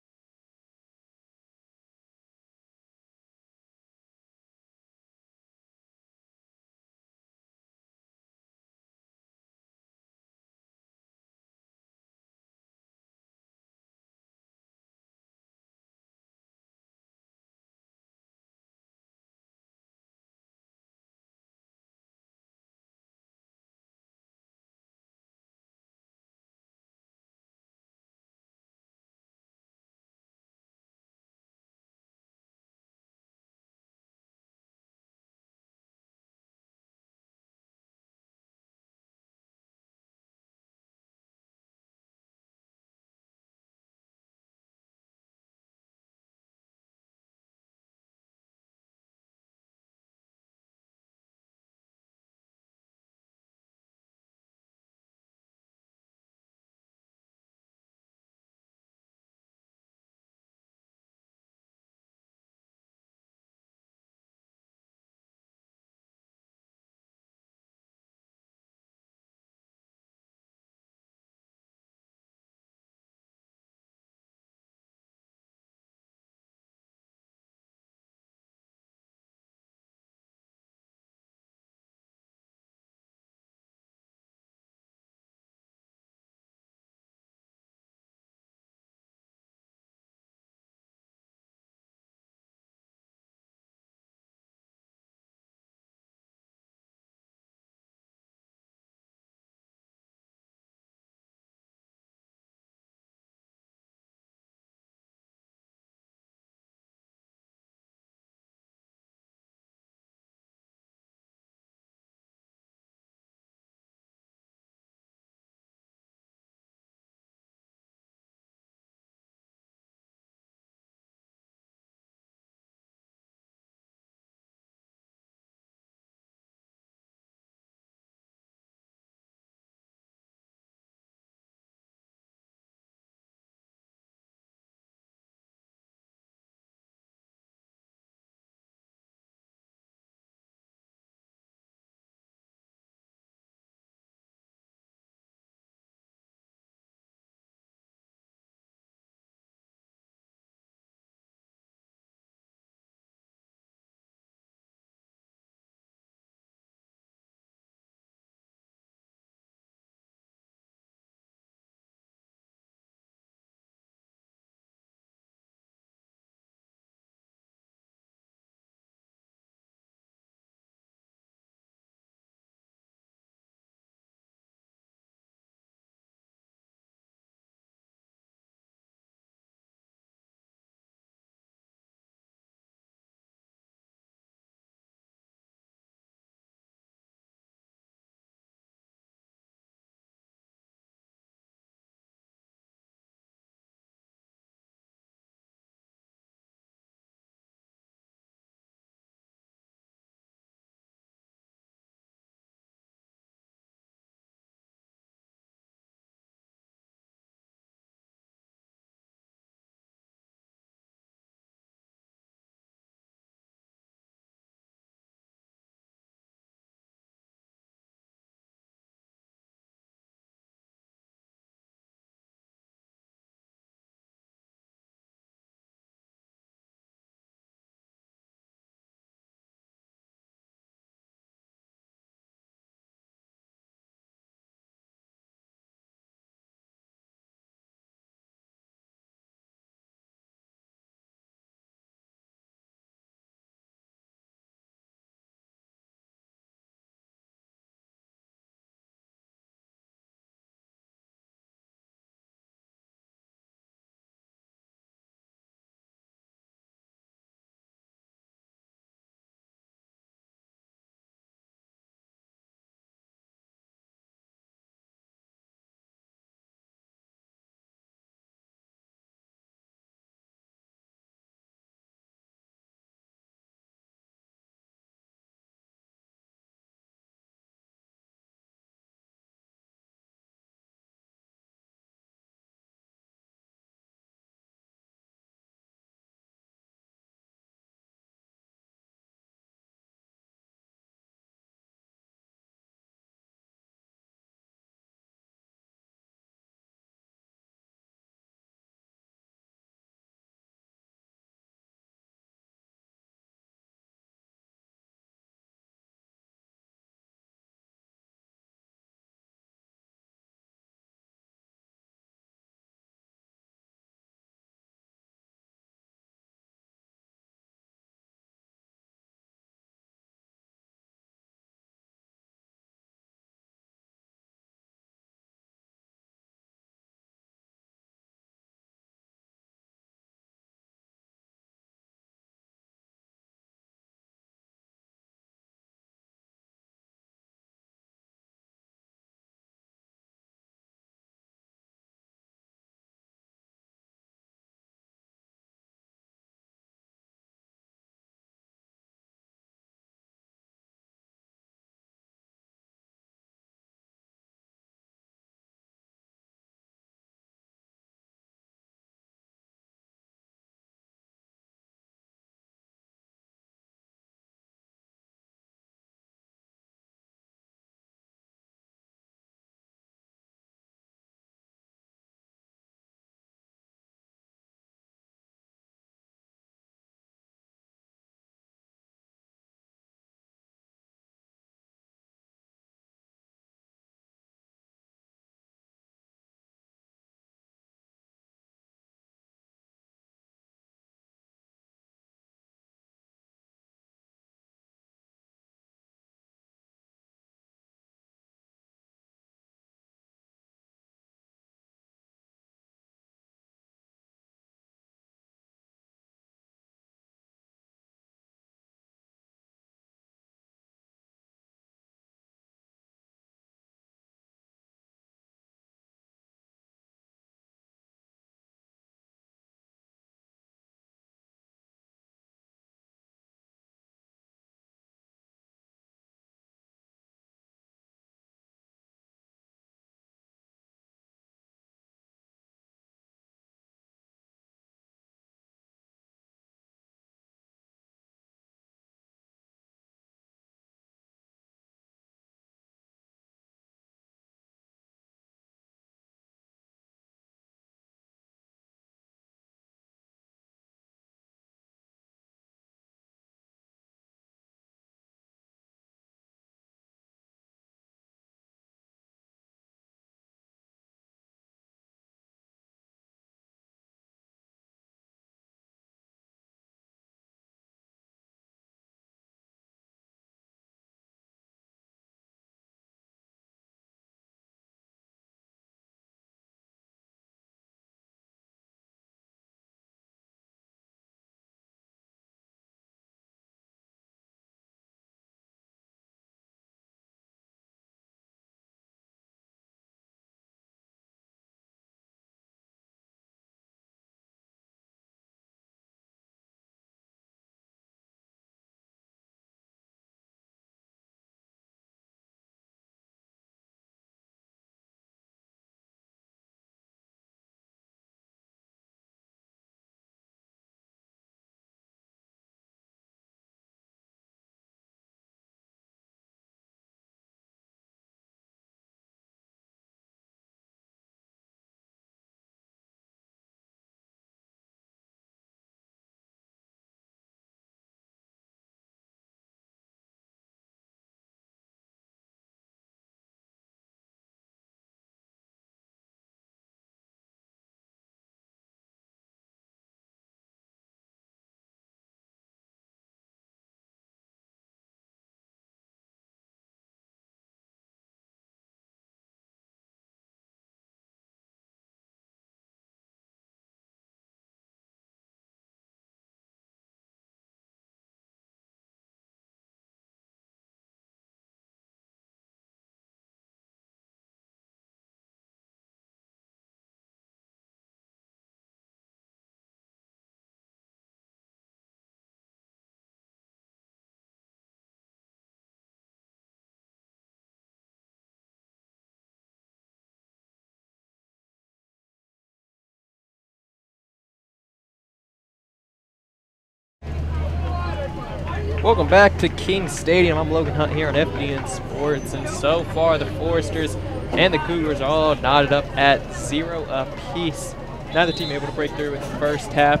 Welcome back to King Stadium. I'm Logan Hunt here on FDN Sports, and so far the Foresters and the Cougars are all knotted up at zero apiece. Neither team able to break through in the first half.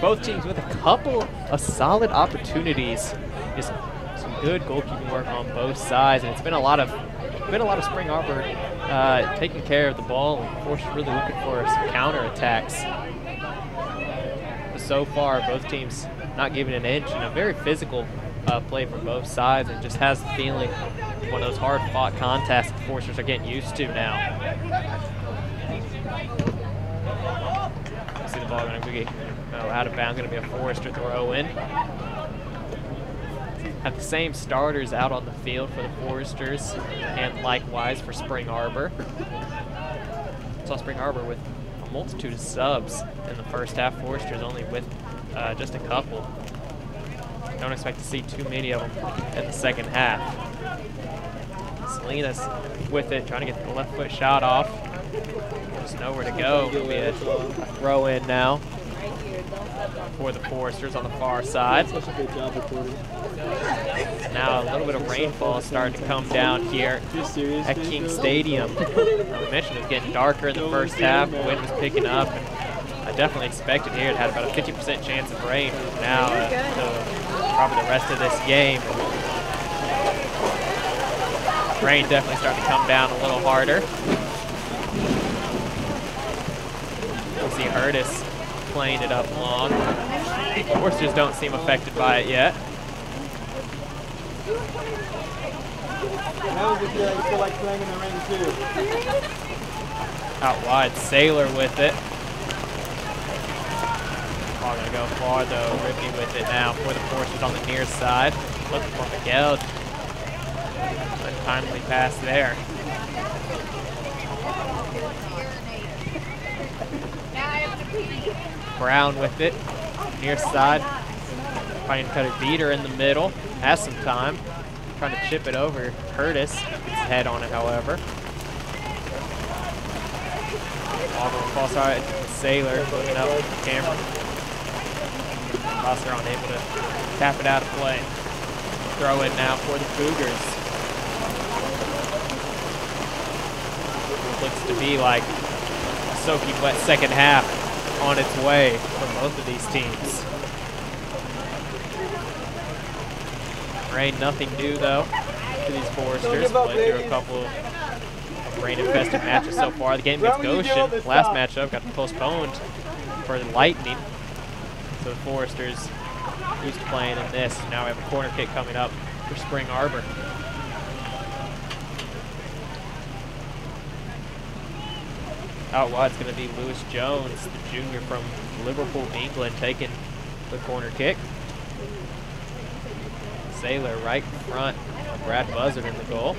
Both teams with a couple of solid opportunities. Just some good goalkeeping work on both sides, and it's been a lot of been a lot of Spring Arbor uh, taking care of the ball, and Foresters really looking for some counter attacks. So far, both teams not giving an inch, and a very physical uh, play from both sides, and just has the feeling of one of those hard-fought contests the Foresters are getting used to now. See the ball going to be oh, out of bounds, going to be a Forester throw in. Have the same starters out on the field for the Foresters, and likewise for Spring Arbor. Saw Spring Arbor with a multitude of subs in the first half. Foresters only with uh, just a couple. Don't expect to see too many of them in the second half. Salinas with it, trying to get the left foot shot off. There's nowhere to go. Be a, throw in now for the Foresters on the far side. Now a little bit of rainfall starting to come down here at King? Stadium. I mentioned it was getting darker in the first half. The wind was picking up. And I definitely expected here it had about a 50% chance of rain from now uh, to probably the rest of this game. Rain definitely starting to come down a little harder. We'll see Hurtis playing it up long. Foresters don't seem affected by it yet. How does it feel like playing in the rain too? Out wide, Sailor with it. Ball gonna go far though. Rippy with it now for the Forces on the near side. Looking for Miguel. Untimely pass there. Brown with it. Near side. Trying to cut a beater in the middle. Has some time. Trying to chip it over. Curtis. His head on it, however. Going false side. Sailor looking up the camera. Foster unable to tap it out of play. Throw it now for the Cougars. It looks to be like a soaking wet second half on its way for both of these teams. Rain, nothing new though to these Foresters. Played through a couple of rain-infested matches so far. The game against you Goshen, last matchup, got postponed for the Lightning. The Foresters used to playing in this. Now we have a corner kick coming up for Spring Arbor. Out wide is going to be Lewis Jones, the junior from Liverpool, England, taking the corner kick. Sailor right in front. Brad Buzzard in the goal.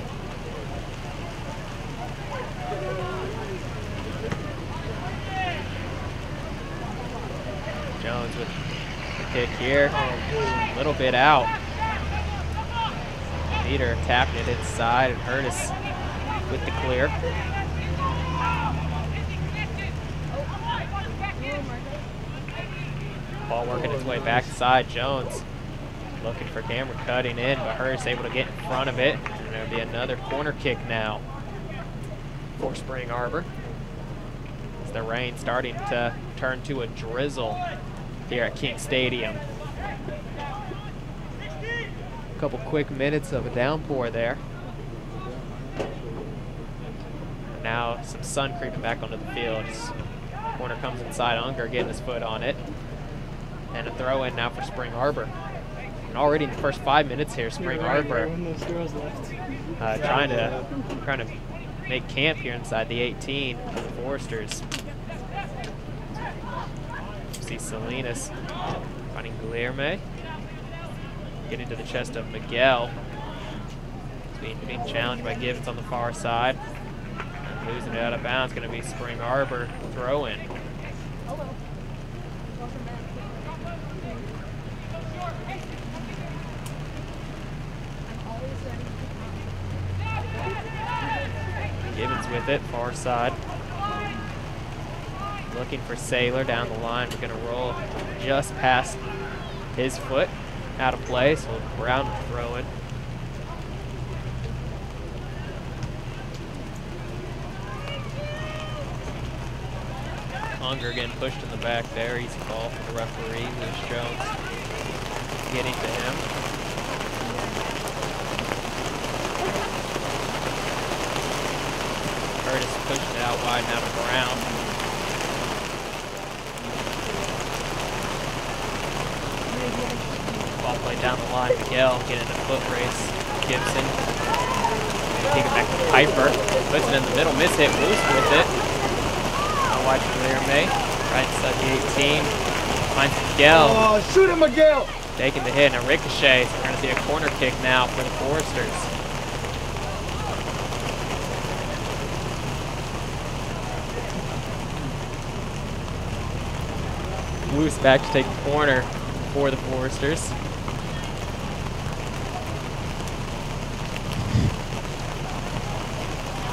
Jones with the kick here. A little bit out. Peter tapping it inside and Curtis with the clear. Ball working its way back backside. Jones looking for Cameron cutting in, but Hurst able to get in front of it. And there'll be another corner kick now for Spring Arbor. As the rain starting to turn to a drizzle here at King Stadium. A couple quick minutes of a downpour there. Now some sun creeping back onto the field. Corner comes inside, Unger getting his foot on it. And a throw in now for Spring Arbor. And already in the first five minutes here, Spring Arbor When those girls left. uh, trying to trying to make camp here inside the 18 for the Foresters. See Salinas finding Guilherme. Getting to the chest of Miguel. Being, being challenged by Gibbons on the far side. And losing it out of bounds, going to be Spring Arbor throw in. Gibbons with it, far side. Looking for Sailor down the line. We're going to roll just past his foot. out of play, so Brown will throw it. Unger getting pushed in the back there. Easy call for the referee, Lewis Jones getting to him. Curtis pushing it out wide now to Brown. Ball play down the line. Miguel getting a foot race. Gibson. Take it back to Piper. Puts it in the middle. Miss hit. loose with it. Now watch Blair May. Right inside the 18. Finds Miguel. Oh, shoot him, Miguel! Taking the hit and a ricochet. So we're going to see a corner kick now for the Foresters. Loose back to take the corner for the Foresters.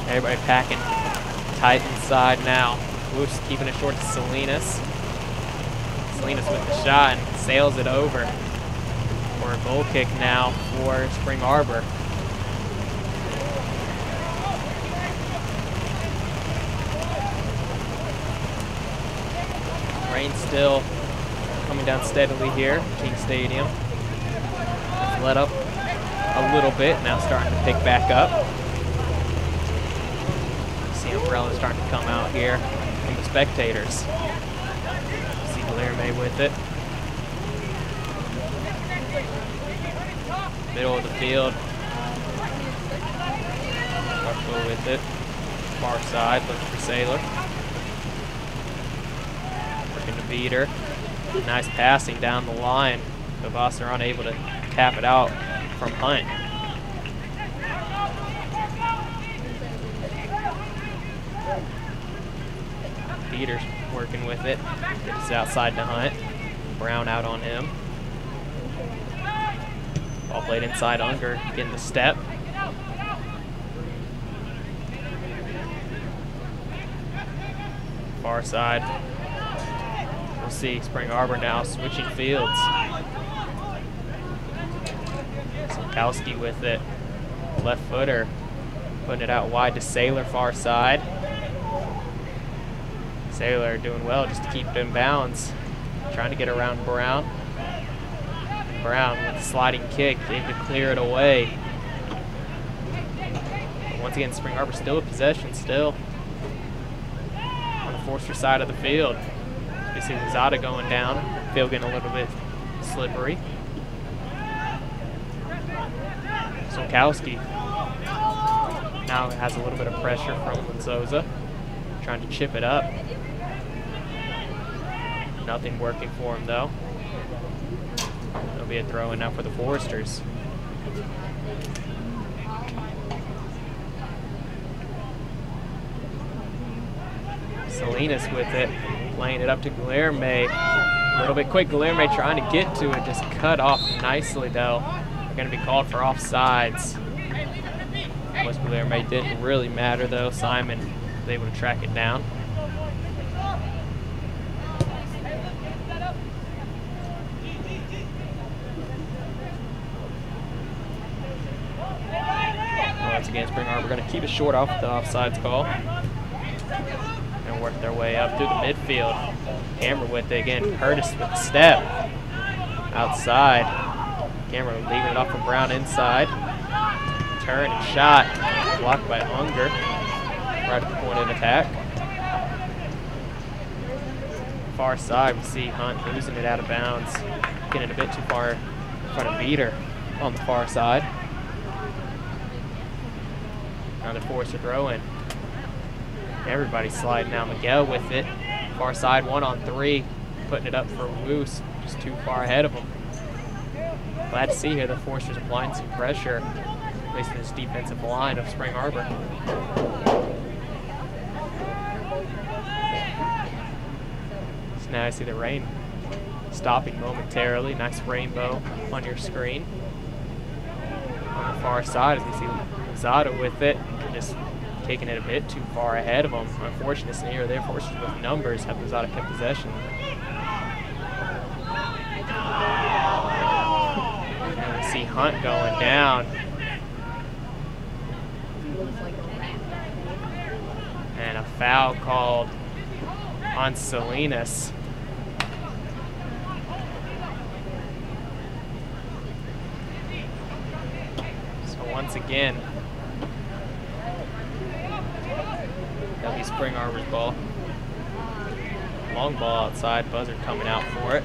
Everybody packing tight inside now. Woos keeping it short to Salinas. Salinas with the shot and sails it over for a goal kick now for Spring Arbor. Rain still down steadily here, King Stadium. Let up a little bit, now starting to pick back up. See umbrella starting to come out here from the spectators. See May with it. Middle of the field. Buffalo with it. Far side, looking for Sailor. Working to beat her. Nice passing down the line. The Voss are unable to tap it out from Hunt. Peters working with it. Gets outside to Hunt. Brown out on him. Ball played inside Unger, getting the step. Far side. See Spring Arbor now switching fields. Sinkowski with it. Left footer. Putting it out wide to Sailor, far side. Sailor doing well just to keep it in bounds. Trying to get around Brown. Brown with a sliding kick, able to clear it away. But once again, Spring Arbor still with possession, still on the Forester side of the field. See Zada going down, field getting a little bit slippery. Solkowski now has a little bit of pressure from Linzoza, trying to chip it up. Nothing working for him though. It'll be a throw in now for the Foresters. Salinas with it, playing it up to Guilherme. A little bit quick, Guilherme trying to get to it, just cut off nicely though. They're going to be called for offsides. West Guilherme didn't really matter though. Simon was able to track it down. Once again, Spring Arbor going to keep it short off the offsides call. Work their way up through the midfield. Cameron with it again. Curtis with the step. Outside. Cameron leaving it off for Brown inside. Turn and shot. Blocked by Unger. Right at the point of attack. Far side, we see Hunt losing it out of bounds. Getting a bit too far in front of Beater on the far side. Now they're forced to throw in. Everybody sliding now. Miguel with it. Far side, one on three. Putting it up for Woos. Just too far ahead of him. Glad to see here the Foresters applying some pressure, at least in this defensive line of Spring Arbor. So now I see the rain stopping momentarily. Nice rainbow on your screen. On the far side, as we see Zada with it, just taking it a bit too far ahead of them. Unfortunate scenario there. Foresters with numbers have Zada kept possession. See Hunt going down. And a foul called on Salinas. So once again, that'll be Spring Arbor's ball. Long ball outside, Buzzard coming out for it.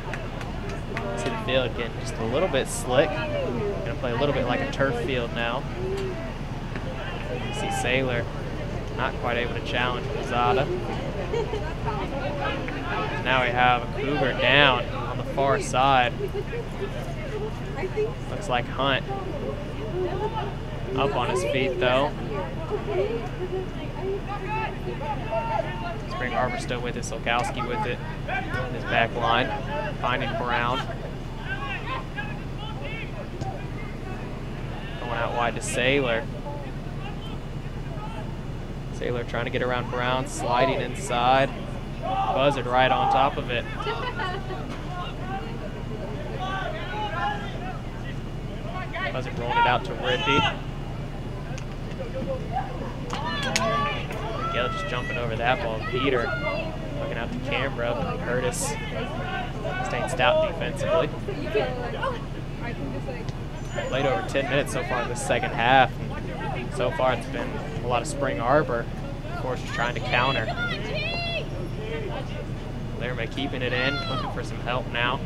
See the field getting just a little bit slick. Gonna play a little bit like a turf field now. See Sailor not quite able to challenge Lozada. Now we have a Cougar down on the far side. Looks like Hunt up on his feet though. Arbor with it, Solkowski with it in his back line, finding Brown. Going out wide to Sailor. Sailor trying to get around Brown, sliding inside. Buzzard right on top of it. Buzzard rolling it out to Rippy. Just jumping over that ball. Peter looking out the camera. Curtis staying stout defensively. Played over 10 minutes so far in the second half. And so far it's been a lot of Spring Arbor. Of course, just trying to counter. Laramie keeping it in, looking for some help now.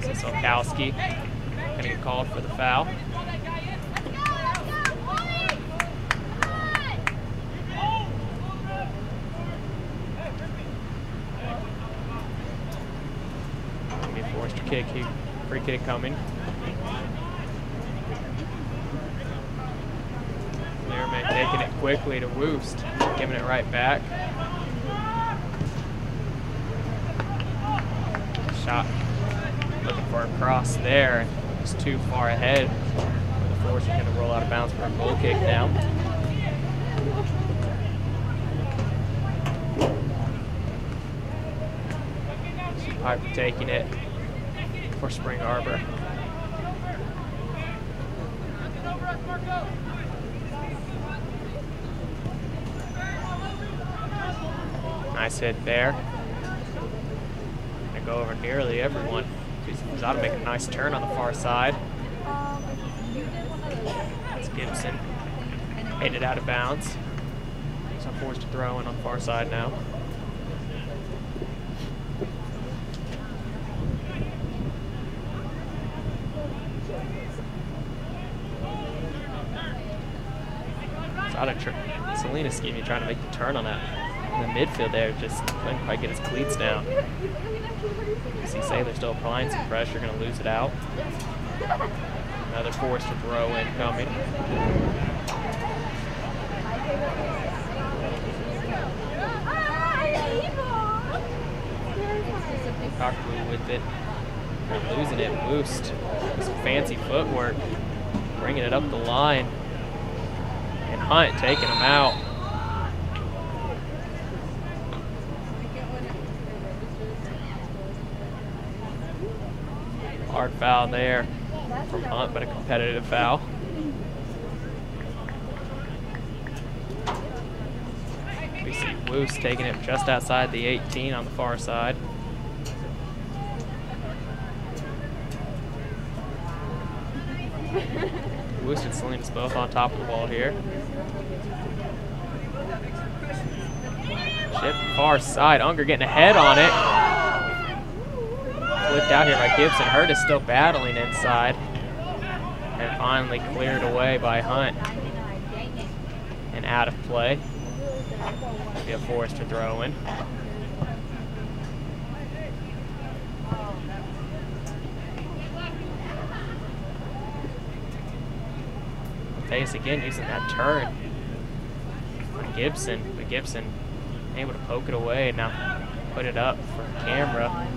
Solkowski gonna get called for the foul. Gonna be a forced kick, he, free kick coming. Learman taking it quickly to Woost, giving it right back. Shot looking for a cross there. It's too far ahead. The force is going to roll out of bounds for a goal kick now. Piper taking it for Spring Arbor. Nice hit there. Gonna go over nearly everyone. He's ought to make a nice turn on the far side. That's Gibson. Hit it out of bounds. So forced to throw in on the far side now. Out of Salinas, excuse me, trying to make the turn on that. In the midfield there, just couldn't quite get his cleats down. You see Sailor still applying some pressure, gonna lose it out. Another force to throw in coming. Cockblue with it. They're losing it. Boost. Some fancy footwork. Bringing it up the line. And Hunt taking him out. Hard foul there from Hunt, but a competitive foul. We see Woos taking it just outside the 18 on the far side. Woos and Salinas both on top of the ball here. Chip far side. Unger getting a head on it. Flipped out here by Gibson. Hurt is still battling inside. And finally cleared away by Hunt. And out of play. Be a to throw in. Mateus again using that turn on Gibson, but Gibson able to poke it away. Now put it up for camera.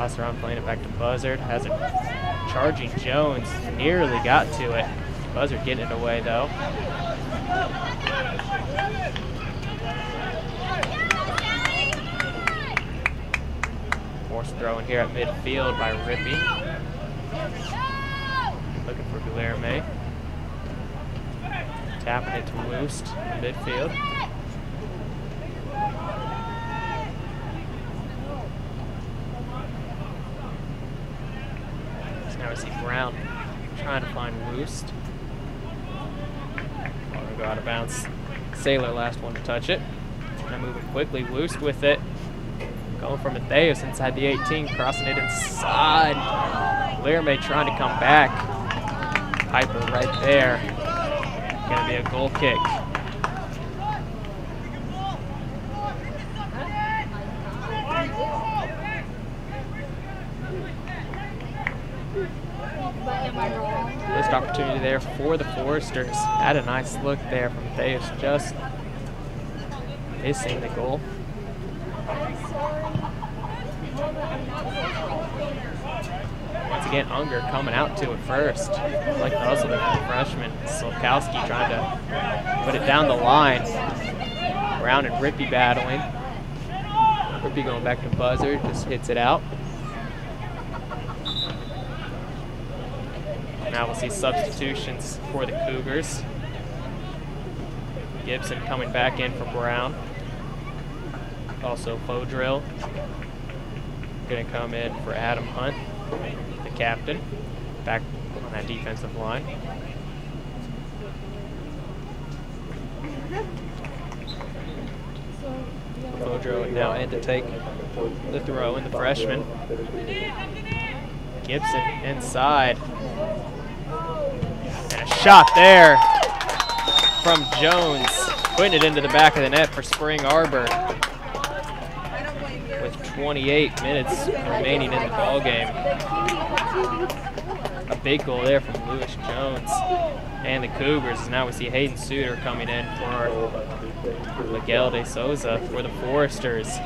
Bosseron playing it back to Buzzard. Has it charging Jones. Nearly got to it. Buzzard getting it away though. Forced Throwing here at midfield by Rippy. Looking for Guilherme. Tapping it to Woost in midfield. Now we see Brown trying to find Woost. Ball gonna go out of bounds. Sailor last one to touch it. Now moving quickly, Woost with it. Going for Mateus inside the 18, crossing it inside. Guilherme trying to come back. Piper right there. Gonna be a goal kick. Missed opportunity there for the Foresters. Had a nice look there from Theus, just missing the goal. Once again, Unger coming out to it first. Like the hustle from the freshman. Solkowski trying to put it down the line. Brown and Rippy battling. Rippy going back to Buzzard, just hits it out. Now we'll see substitutions for the Cougars. Gibson coming back in for Brown. Also Fodrill. Gonna come in for Adam Hunt, the captain, back on that defensive line. Fodrill now in to take the throw in the freshman. Gibson inside. Shot there from Jones, putting it into the back of the net for Spring Arbor with 28 minutes remaining in the ball game. A big goal there from Lewis Jones and the Cougars. Now we see Hayden Suter coming in for Miguel de Souza for the Foresters.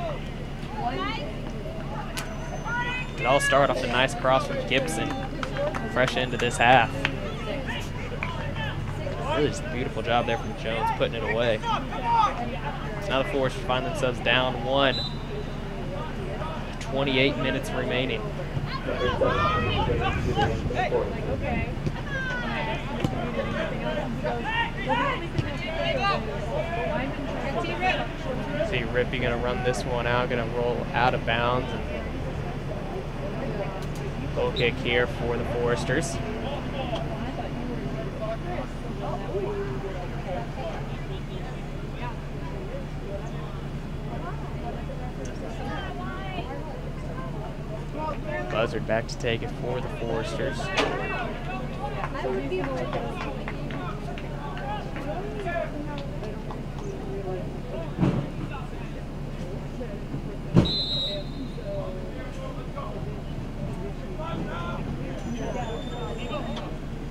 It all started off a nice cross from Gibson, fresh into this half. Really just beautiful job there from Jones, putting it away. So now the Foresters find themselves down one. 28 minutes remaining. See Rippy gonna run this one out, gonna roll out of bounds and goal kick here for the Foresters. Buzzard back to take it for the Foresters.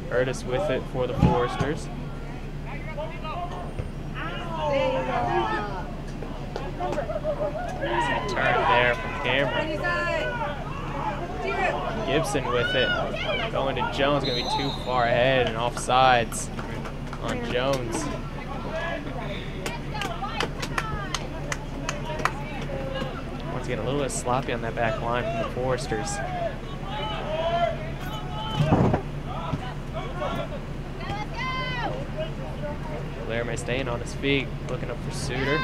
Curtis with it for the Foresters. Uh, Turn there from Cameron. Gibson with it. Going to Jones, gonna be too far ahead and off sides on Jones. Once again, a little bit sloppy on that back line from the Foresters. Laramie staying on his feet, looking up for Suter.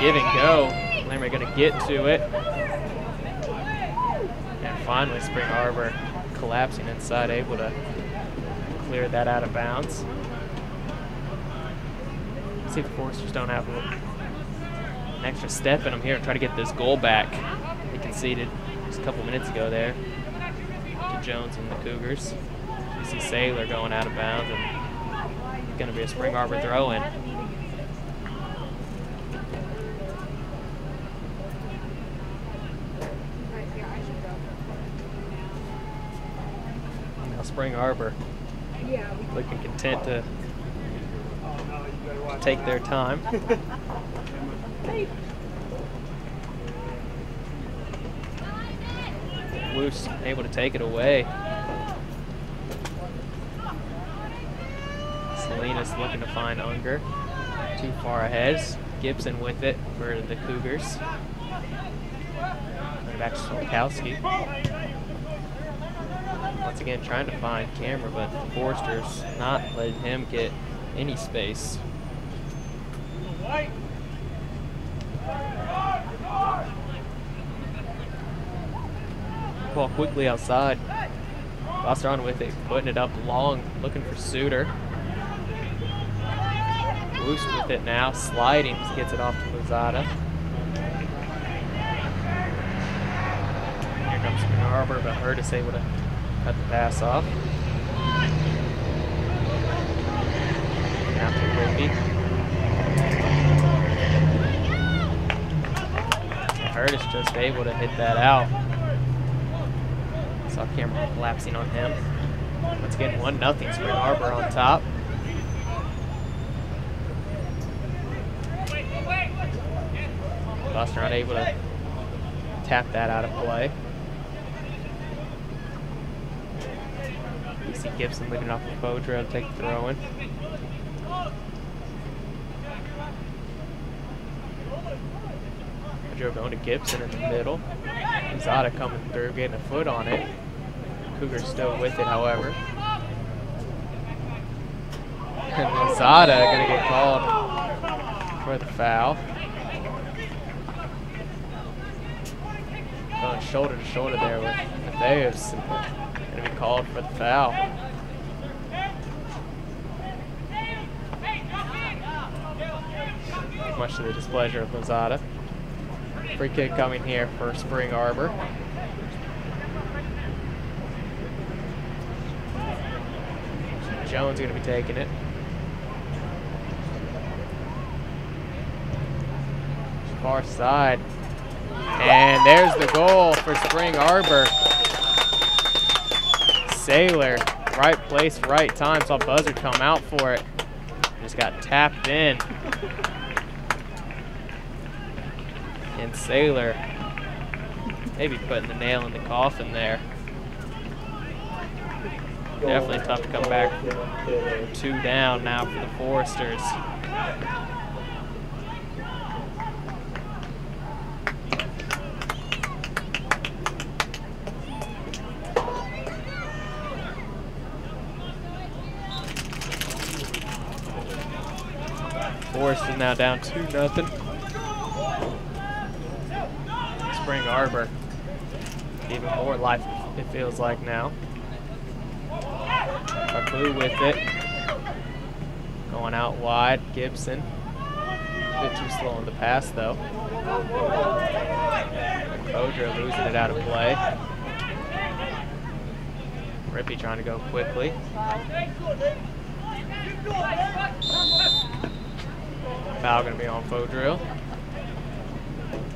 Give and go. Laramie gonna get to it. Finally, Spring Arbor collapsing inside, able to clear that out of bounds. See if the Foresters don't have an extra step in them here and try to get this goal back. They conceded just a couple minutes ago there to Jones and the Cougars. You see Sailor going out of bounds and going to be a Spring Arbor throw Spring Arbor looking content to, to take their time. Woos able to take it away. Salinas looking to find Unger. Too far ahead. Gibson with it for the Cougars. Back to Solkowski. Once again, trying to find Cameron, but Forester's not letting him get any space. Ball quickly outside. Foster on with it, putting it up long, looking for Suter. Loose with it now, sliding, gets it off to Lozada. Here comes Arbor, but Hurtis able to cut the pass off. Now to. Hurtis just able to hit that out. Saw Cameron collapsing on him. Once again, 1 nothing. Spring Arbor on top. Buster unable to tap that out of play. Gibson leading off Fodro to take the throw in. Joe going to Gibson in the middle. Zada coming through, getting a foot on it. Cougar's still with it, however. And Zada going to get called for the foul. Going shoulder to shoulder there with Matheus. Called for the foul. Much to the displeasure of Lozada. Free kick coming here for Spring Arbor. Jones going to be taking it. Far side. And there's the goal for Spring Arbor. Sailor, right place, right time. Saw Buzzard come out for it. Just got tapped in. And Sailor maybe putting the nail in the coffin there. Definitely tough to come back two down now for the Foresters. Forest is now down 2 nothing. Spring Arbor. Even more life, it feels like now. Baku with it. Going out wide. Gibson. A bit too slow on the pass, though. Kodra losing it out of play. Rippy trying to go quickly. Foul going to be on Fodrill.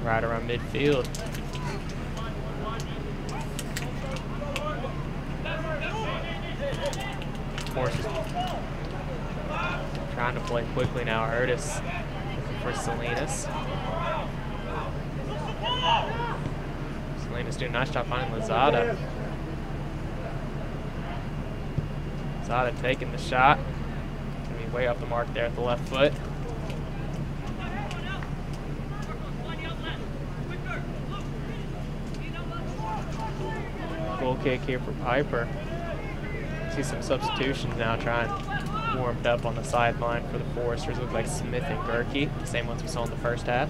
Right around midfield. Horses trying to play quickly now. Looking for Salinas. Salinas doing a nice job finding Lozada. Lozada taking the shot. Gonna be way off the mark there at the left foot. Goal kick here for Piper. See some substitutions now trying warmed up on the sideline for the Foresters. Look like Smith and Gerke, the same ones we saw in the first half.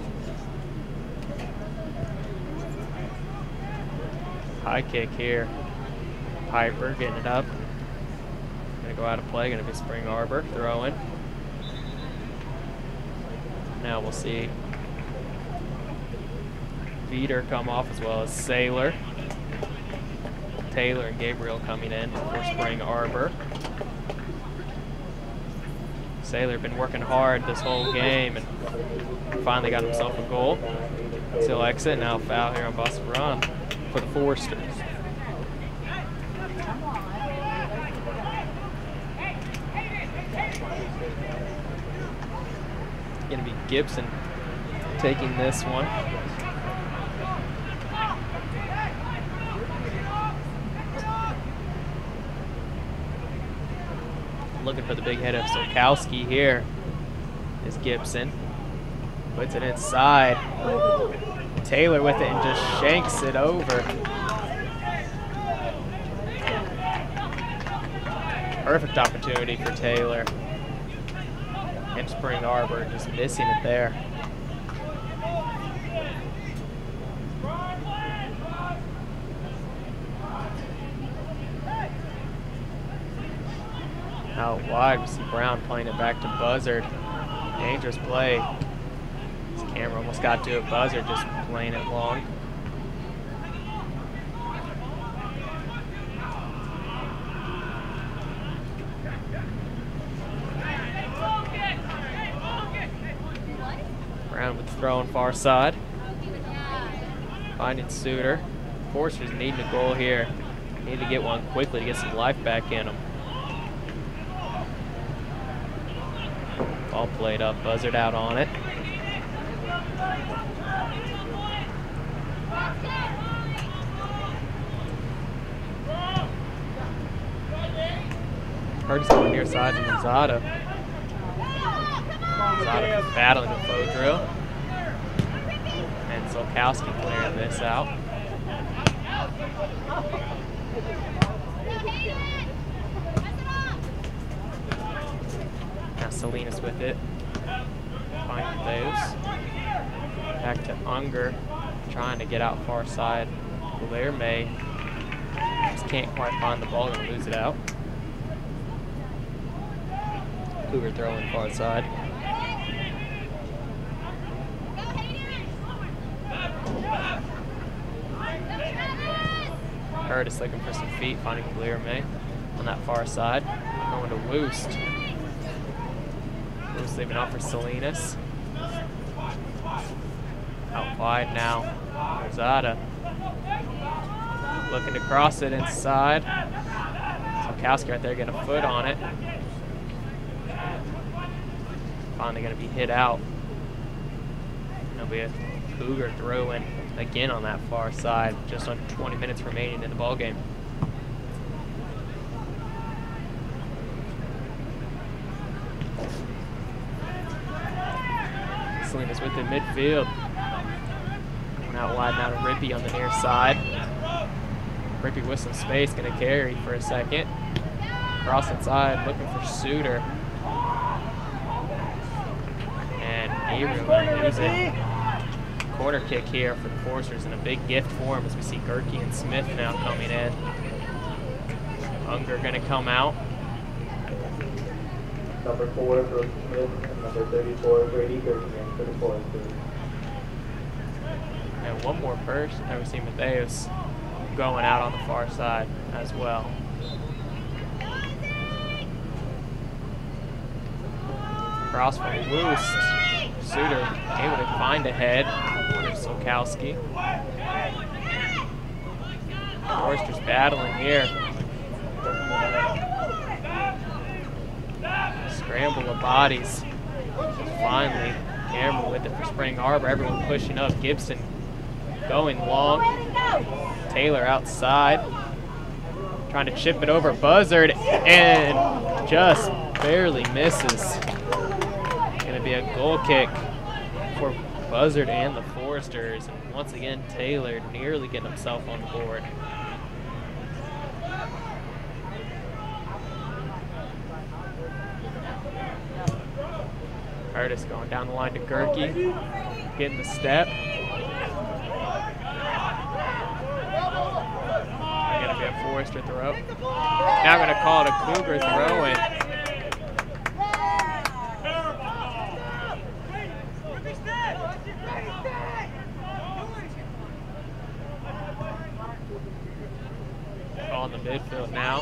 High kick here. Piper getting it up. Gonna go out of play, gonna be Spring Arbor throwing. Now we'll see Feeder come off as well as Sailor. Taylor and Gabriel coming in for Spring Arbor. Sailor been working hard this whole game and finally got himself a goal. Still exit, now foul here on Boston Run for the Foresters. Gonna be Gibson taking this one. Looking for the big head of Solkowski here is Gibson. Puts it inside. Taylor with it and just shanks it over. Perfect opportunity for Taylor. And Spring Arbor just missing it there. Wide, we see Brown playing it back to Buzzard. Dangerous play. This camera almost got to it. Buzzard just playing it long. Brown with the throw on far side. Finding Suter. Foresters needing a goal here. Need to get one quickly to get some life back in them. Ball played up, buzzard out on it. On the near side to Zada. Zada battling with Fodro. And Solkowski clearing this out. Salinas with it. Find those. Back to Unger. Trying to get out far side. Blair May. Just can't quite find the ball. Gonna lose it out. Cougar throwing far side. Curtis looking for some feet, finding May on that far side. Going to Woost. Leaving off for Salinas. Out wide now. Rosada. Looking to cross it inside. Solkowski right there getting a foot on it. Finally going to be hit out. There'll be a Cougar throw in again on that far side. Just under 20 minutes remaining in the ball game. With it midfield. Going out wide now to Rippy on the near side. Rippy with some space, gonna carry for a second. Cross inside, looking for Suter. And Gabriel gonna it. Corner kick here for the Foresters and a big gift for him as we see Gerke and Smith now coming in. Unger gonna come out. Number four, Brooke Smith, and number thirty-four, Brady Gerken And one more person, I we see Mateus going out on the far side as well. Cross from Woost. Suter able to find a head. There's Solkowski. Forester's battling here. Scramble of bodies. Finally, Cameron with it for Spring Arbor. Everyone pushing up. Gibson going long. Taylor outside. Trying to chip it over Buzzard and just barely misses. Gonna be a goal kick for Buzzard and the Foresters. And once again, Taylor nearly getting himself on board. Curtis going down the line to Gerke, getting the step. Gonna be a Forester throw. Now gonna call it a Cougar throw in. Ball in the midfield now.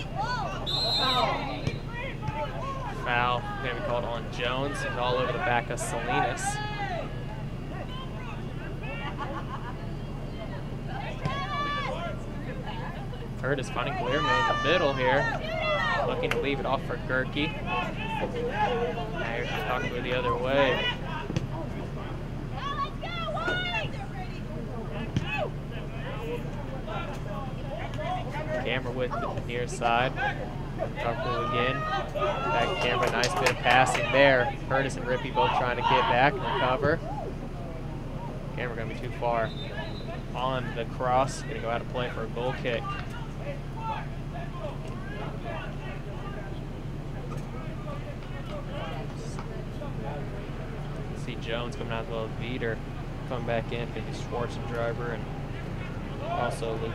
Foul gonna be called on Jones. He's all over the back of Salinas. Curtis finding Glearman in the middle here. Looking to leave it off for Gerke. Now you're talking the other way. Cameron with the near side. Comfortable again. Back camera, nice bit of passing there. Curtis and Rippy both trying to get back and recover. Cameron gonna be too far. on the cross. Going to go out of play for a goal kick. See Jones coming out as well as Veeder coming back in. To be Schwartzendruber and also Luke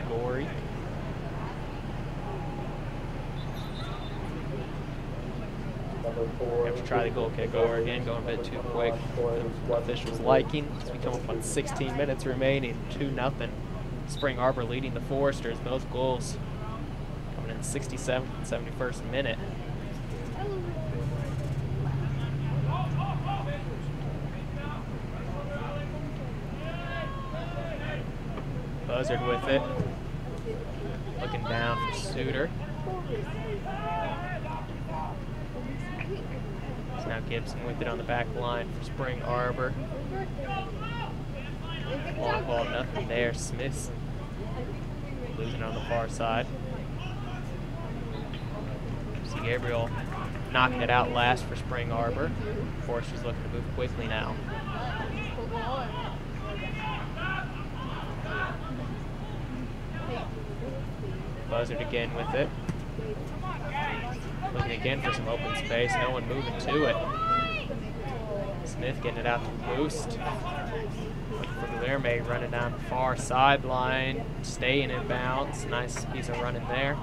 Have to try the goal kick over again, going a bit too quick. The officials liking. As we come up on 16 minutes remaining, 2 nothing. Spring Arbor leading the Foresters, both goals coming in the 67th and 71st minute. Buzzard with it. Looking down for Suter. It's now Gibson with it on the back line for Spring Arbor. Long ball, nothing there. Smith losing on the far side. See Gabriel knocking it out last for Spring Arbor. Forester's looking to move quickly now. Buzzard again with it. Looking again for some open space. No one moving to it. Smith getting it out to Boost. Looking for Guilherme running down the far sideline. Staying in bounds. Nice piece of running there.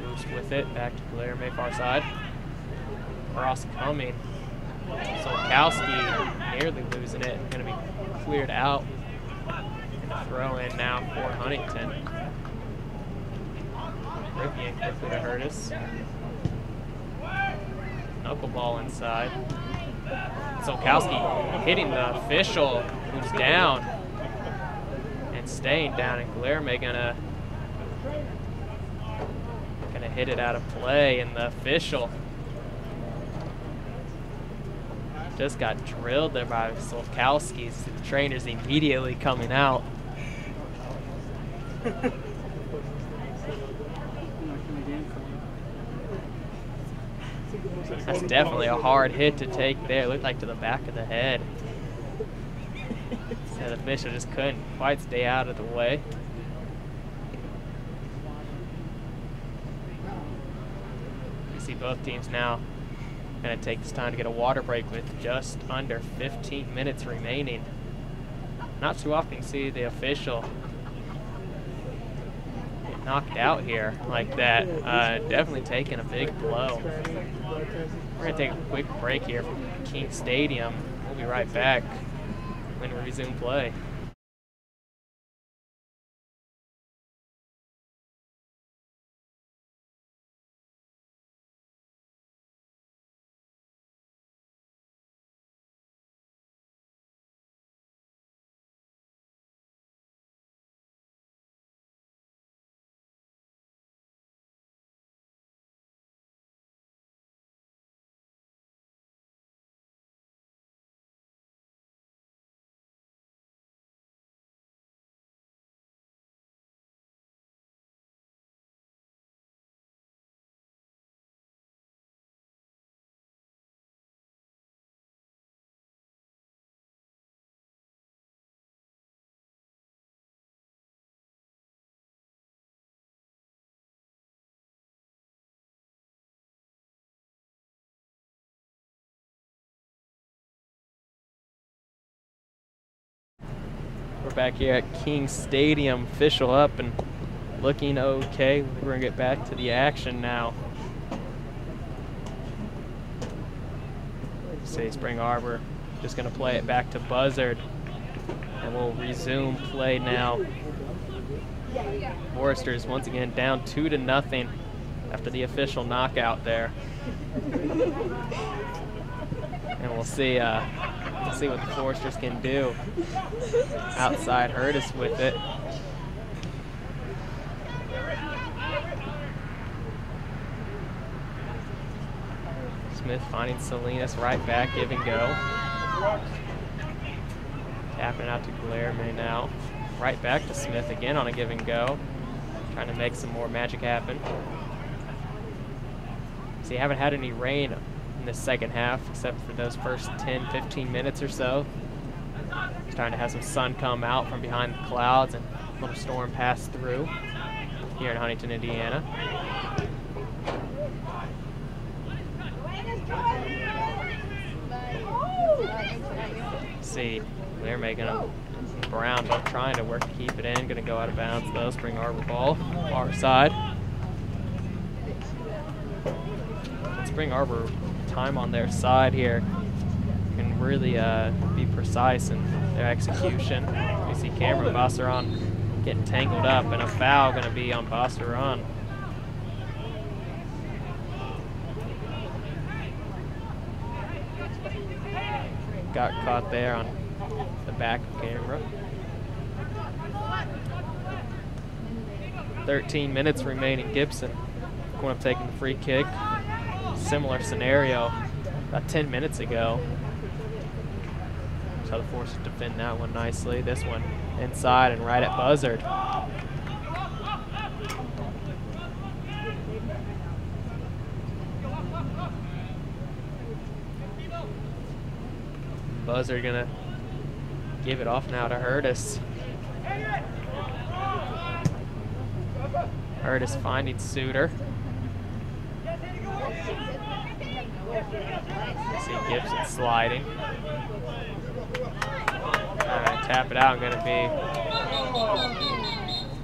Boost with it. Back to Guilherme, far side. Cross coming. Solkowski nearly losing it. Going to be cleared out. Throw in now for Huntington. Ripping quickly to Hurtis. Knuckleball inside. Solkowski hitting the official who's down and staying down and Guilherme gonna gonna hit it out of play and the official just got drilled there by Solkowski. The trainer's immediately coming out. That's definitely a hard hit to take there. It Looked like to the back of the head. so the official just couldn't quite stay out of the way. You see both teams now going to take this time to get a water break with just under 15 minutes remaining. Not too often you see the official knocked out here like that. Uh, definitely taking a big blow. We're going to take a quick break here from King Stadium. We'll be right back when we resume play. Back here at King Stadium, official up and looking okay. We're gonna get back to the action now. Say Spring Arbor just gonna play it back to Buzzard, and we'll resume play now. Foresters once again down two to nothing after the official knockout there. and we'll see uh, we'll see what the Foresters can do. Outside Hurtis with it. Smith finding Salinas right back, give and go. Tapping out to Guilherme now. Right back to Smith again on a give and go. Trying to make some more magic happen. You haven't had any rain in the second half except for those first 10, 15 minutes or so. Starting to have some sun come out from behind the clouds and a little storm pass through here in Huntington, Indiana. See, they're making a Brown both trying to work to keep it in. Going to go out of bounds though. Spring Arbor ball, far side. Spring Arbor time on their side here can really uh, be precise in their execution. You see Cameron Bosseron getting tangled up, and a foul going to be on Bosseron. Got caught there on the back of Cameron. 13 minutes remaining. Gibson going up taking the free kick. Similar scenario about 10 minutes ago. So the Forces defend that one nicely. This one inside and right at Buzzard. Buzzard gonna give it off now to Hurtis. Hurtis finding Suter. See Gibson sliding. Alright, tap it out. Gonna be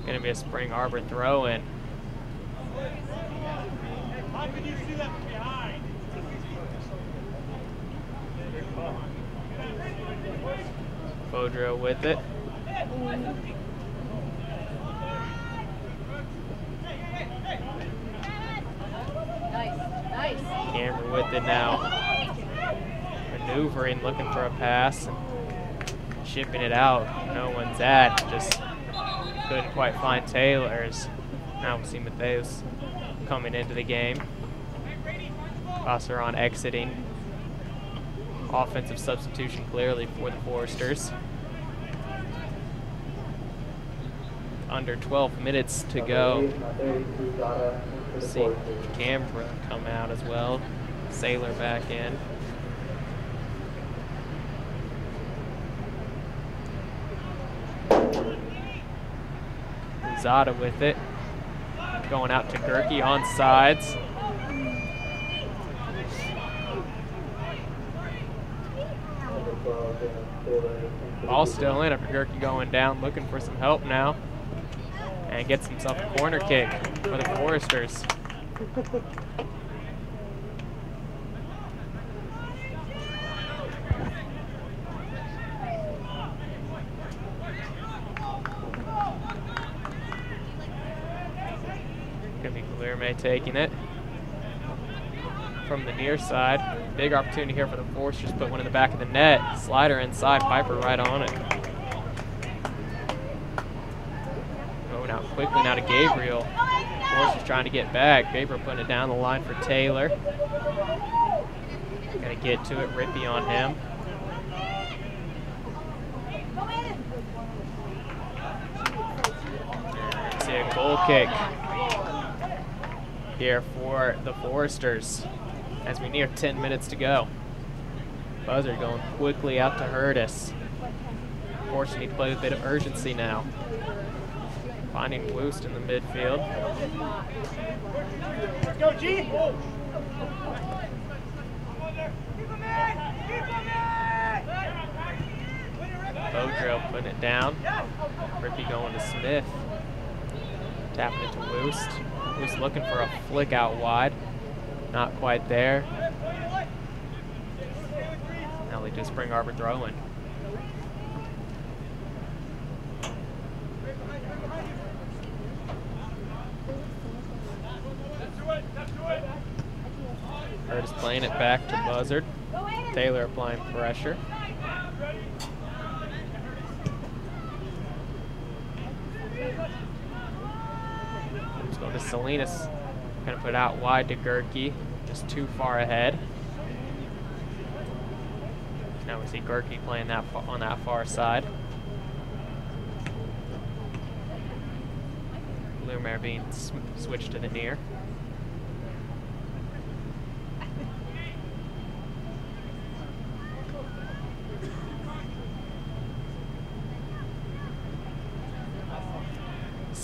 gonna be a Spring Arbor throw in. Bodro with it. Cameron with it now. Maneuvering, looking for a pass. and Shipping it out. No one's at. Just couldn't quite find Taylor's. Now we see Mateus coming into the game. Bosseron exiting. Offensive substitution clearly for the Foresters. Under 12 minutes to go. See Cameron come out as well. Sailor back in. Zada with it. Going out to Gerke on sides. Ball still in after Gerke going down, looking for some help now. And gets himself a corner kick for the Foresters. Gonna be Guilherme taking it from the near side. Big opportunity here for the Foresters. Put one in the back of the net. Slider inside, Piper right on it. Going out quickly now to Gabriel. Foresters trying to get back. Gabriel putting it down the line for Taylor. Gonna get to it. Rippy on him. See a goal kick here for the Foresters as we near 10 minutes to go. Buzzard going quickly out to Hurtis. To play with a bit of urgency now. Finding Woost in the midfield. Go, G! Bodrill putting it down. Ricky going to Smith. Tapping it to Woost. Woost looking for a flick out wide. Not quite there. Now they do Spring Arbor throwing. Curtis playing it back to Buzzard. Taylor applying pressure. It's go to Salinas. To put out wide to Gerke. Just too far ahead. Now we see Gerke playing that on that far side. Blumare being sw switched to the near.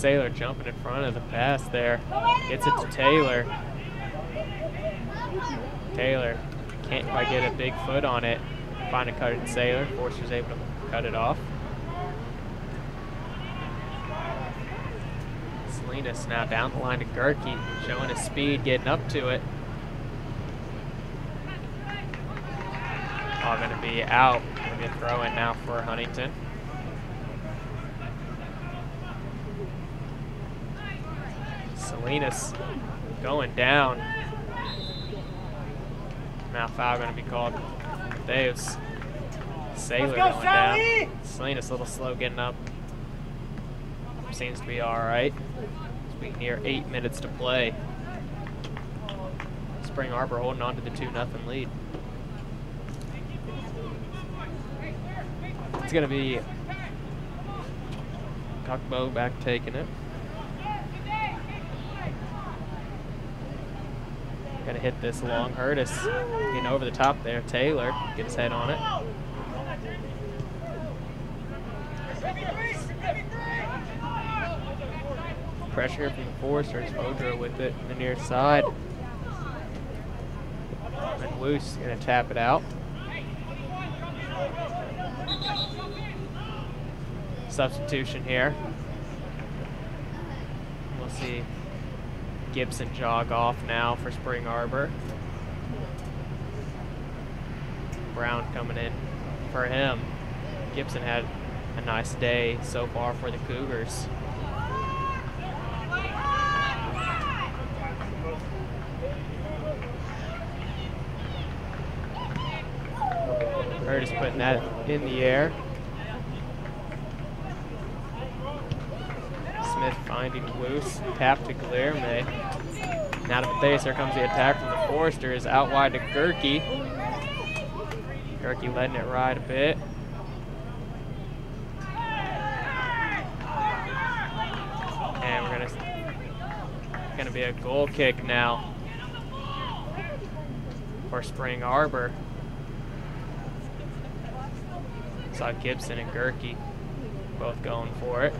Sailor jumping in front of the pass there. Gets it to Taylor. Taylor can't quite get a big foot on it. Find a cut it to Sailor. Forester's able to cut it off. Salinas now down the line to Gerke, showing his speed, getting up to it. All going to be out. Going to be a throw in now for Huntington. Salinas going down. Now foul going to be called. Theos. Sailor go, going Sally! down. Salinas a little slow getting up. Seems to be all right. As we near eight minutes to play. Spring Arbor holding on to the 2 nothing lead. It's going to be Cockbow back taking it. Gotta hit this long. Hurtis getting over the top there. Taylor gets his head on it. Pressure from the Foresters. Odro with it in the near side. And Woos gonna tap it out. Substitution here. We'll see Gibson jog off now for Spring Arbor. Brown coming in for him. Gibson had a nice day so far for the Cougars. Curtis putting that in the air. Smith finding Woos. Tap to Guilherme. Now to Matthias, here comes the attack from the Foresters. Out wide to Gerke. Gerke letting it ride a bit. And we're gonna gonna be a goal kick now for Spring Arbor. Saw Gibson and Gerke both going for it.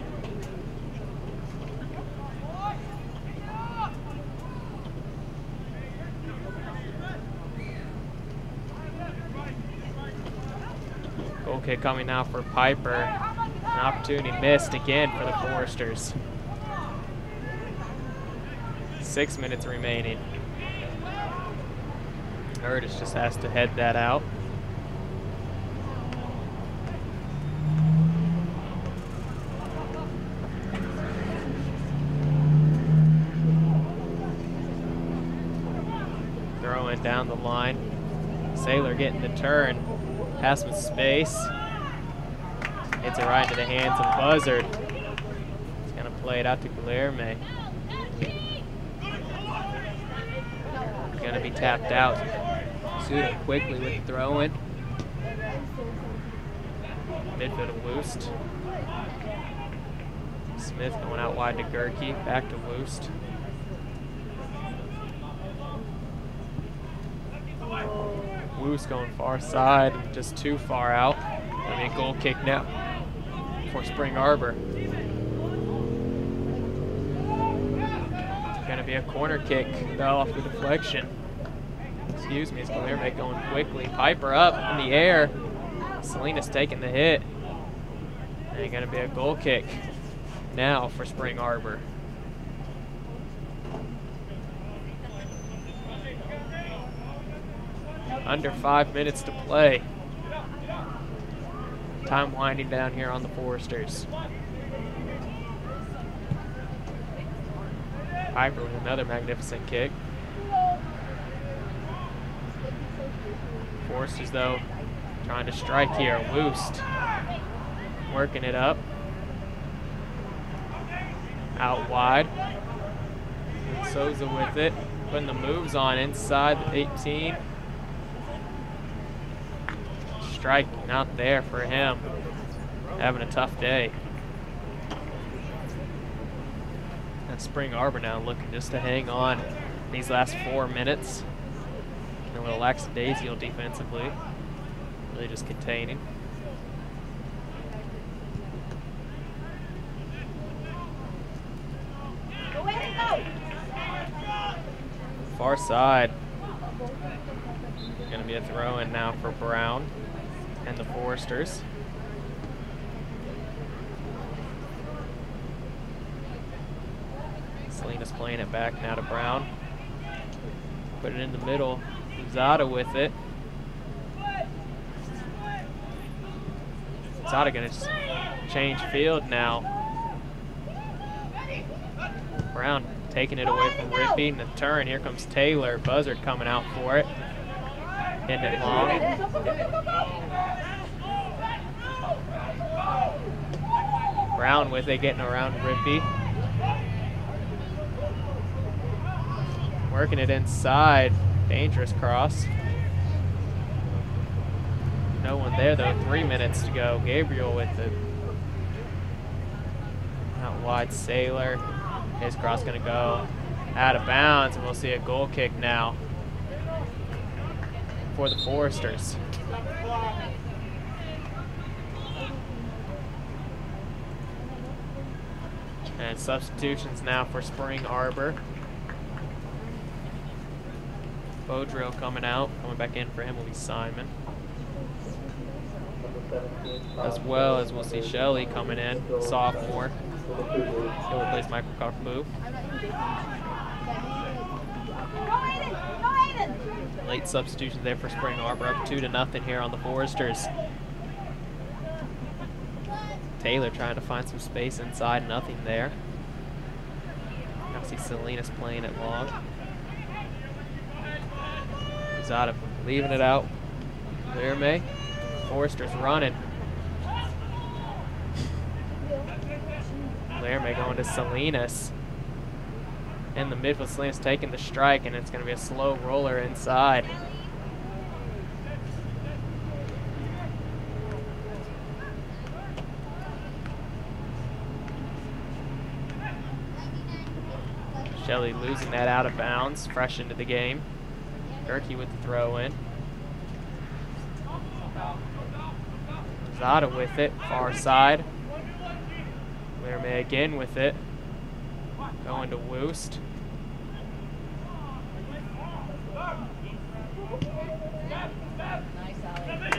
Kick coming now for Piper. An opportunity missed again for the Foresters. Six minutes remaining. Curtis just has to head that out. Throwing down the line. Sailor getting the turn. Pass with space. Hits it right into the hands of Buzzard. He's going to play it out to Guilherme. Going to be tapped out. Suda quickly with the throw in. Midfield to Woost. Smith going out wide to Gerke. Back to Woost. Going far side, just too far out. I mean, goal kick now for Spring Arbor. It's Gonna be a corner kick, though, off the deflection. Excuse me, it's Guilherme going quickly. Piper up in the air. Salinas taking the hit. And gonna be a goal kick now for Spring Arbor. Under five minutes to play. Time winding down here on the Foresters. Piper with another magnificent kick. Foresters, though, trying to strike here. Woost working it up. Out wide. Souza with it, putting the moves on inside the 18 strike not there for him. Having a tough day. That Spring Arbor now looking just to hang on these last four minutes. And a little lackadaisical defensively. Really just containing. Far side. Going to be a throw in now for Brown and the Foresters. Salinas playing it back now to Brown. Put it in the middle. Zada with it. Zada gonna change field now. Brown taking it away from Rippey. And the turn, here comes Taylor. Buzzard coming out for it. Hitting it long. Brown with it, getting around Rippey. Working it inside. Dangerous cross. No one there though. Three minutes to go. Gabriel with it. Out wide, Sailor. His cross gonna go out of bounds, and we'll see a goal kick now for the Foresters. And substitutions now for Spring Arbor. Bodrill coming out. Coming back in for him will be Simon. As well as we'll see Shelly coming in, sophomore. He'll replace Michael Carpoo. Late substitution there for Spring Arbor, up two to nothing here on the Foresters. Taylor trying to find some space inside, nothing there. Now see Salinas playing it long. Zada leaving it out. There May. Forester's running. Laramie going to Salinas. In the midfield, Salinas taking the strike, and it's going to be a slow roller inside. Shelley losing that out of bounds, fresh into the game. Gerke with the throw in. Zada with it, far side. Laramie again with it. Going to Woost.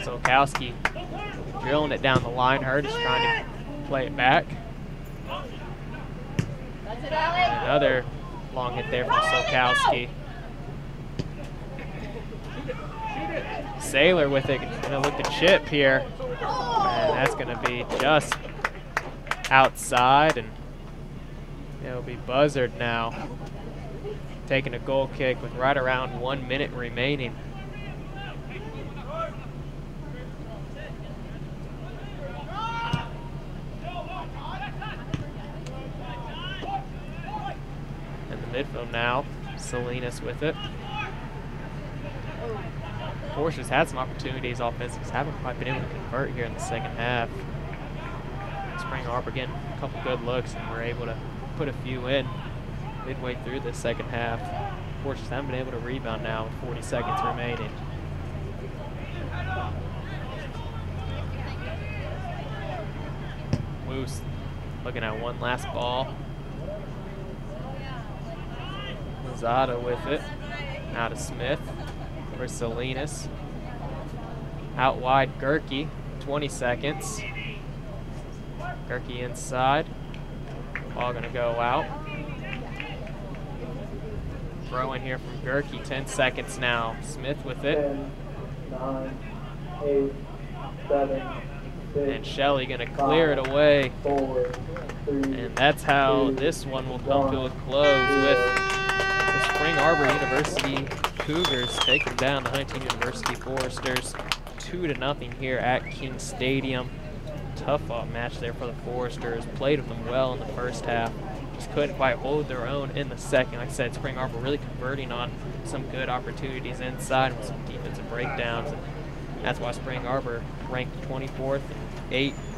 Solkowski drilling it down the line. Hurd is trying to play it back. Another long hit there from Solkowski. Sailor with it, gonna look to chip here. And that's gonna be just outside and it'll be Buzzard now taking a goal kick with right around one minute remaining. In the midfield now, Salinas with it. Foresters had some opportunities offensively, haven't quite been able to convert here in the second half. Spring Arbor getting a couple good looks and we're able to put a few in midway through the second half. Foresters haven't been able to rebound now with 40 seconds remaining. Moose looking at one last ball. Zada with it. Now to Smith for Salinas. Out wide, Gerke, 20 seconds. Gerke inside. Ball gonna go out. Throw in here from Gerke, 10 seconds now. Smith with it. 10, 9, 8, 7, 6, And Shelly gonna clear it away. 4, 3, And that's how two, this one will come to a close with Spring Arbor University Cougars taking down the Huntington University Foresters two to nothing here at King Stadium. Tough uh, match there for the Foresters. Played them well in the first half. Just couldn't quite hold their own in the second. Like I said, Spring Arbor really converting on some good opportunities inside with some defensive breakdowns. And that's why Spring Arbor ranked 24th, eight I'm just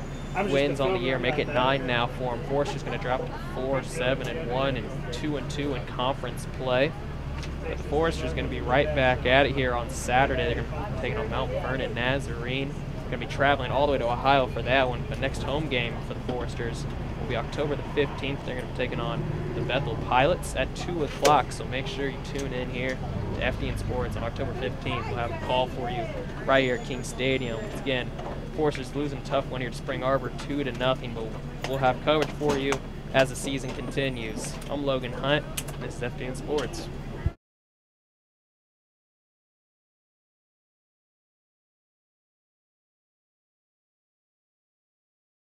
wins on the year, make it nine now for them. Foresters going to drop to four, seven, and one, and two and two in conference play. But the Foresters going to be right back at it here on Saturday. They're going to be taking on Mount Vernon Nazarene. Going to be traveling all the way to Ohio for that one. But next home game for the Foresters will be October the 15th. They're going to be taking on the Bethel Pilots at 2 o'clock. So make sure you tune in here to FDN Sports on October 15th. We'll have a call for you right here at King Stadium. Again, Foresters losing tough one here to Spring Arbor, 2 to nothing. But we'll have coverage for you as the season continues. I'm Logan Hunt. This is FDN Sports.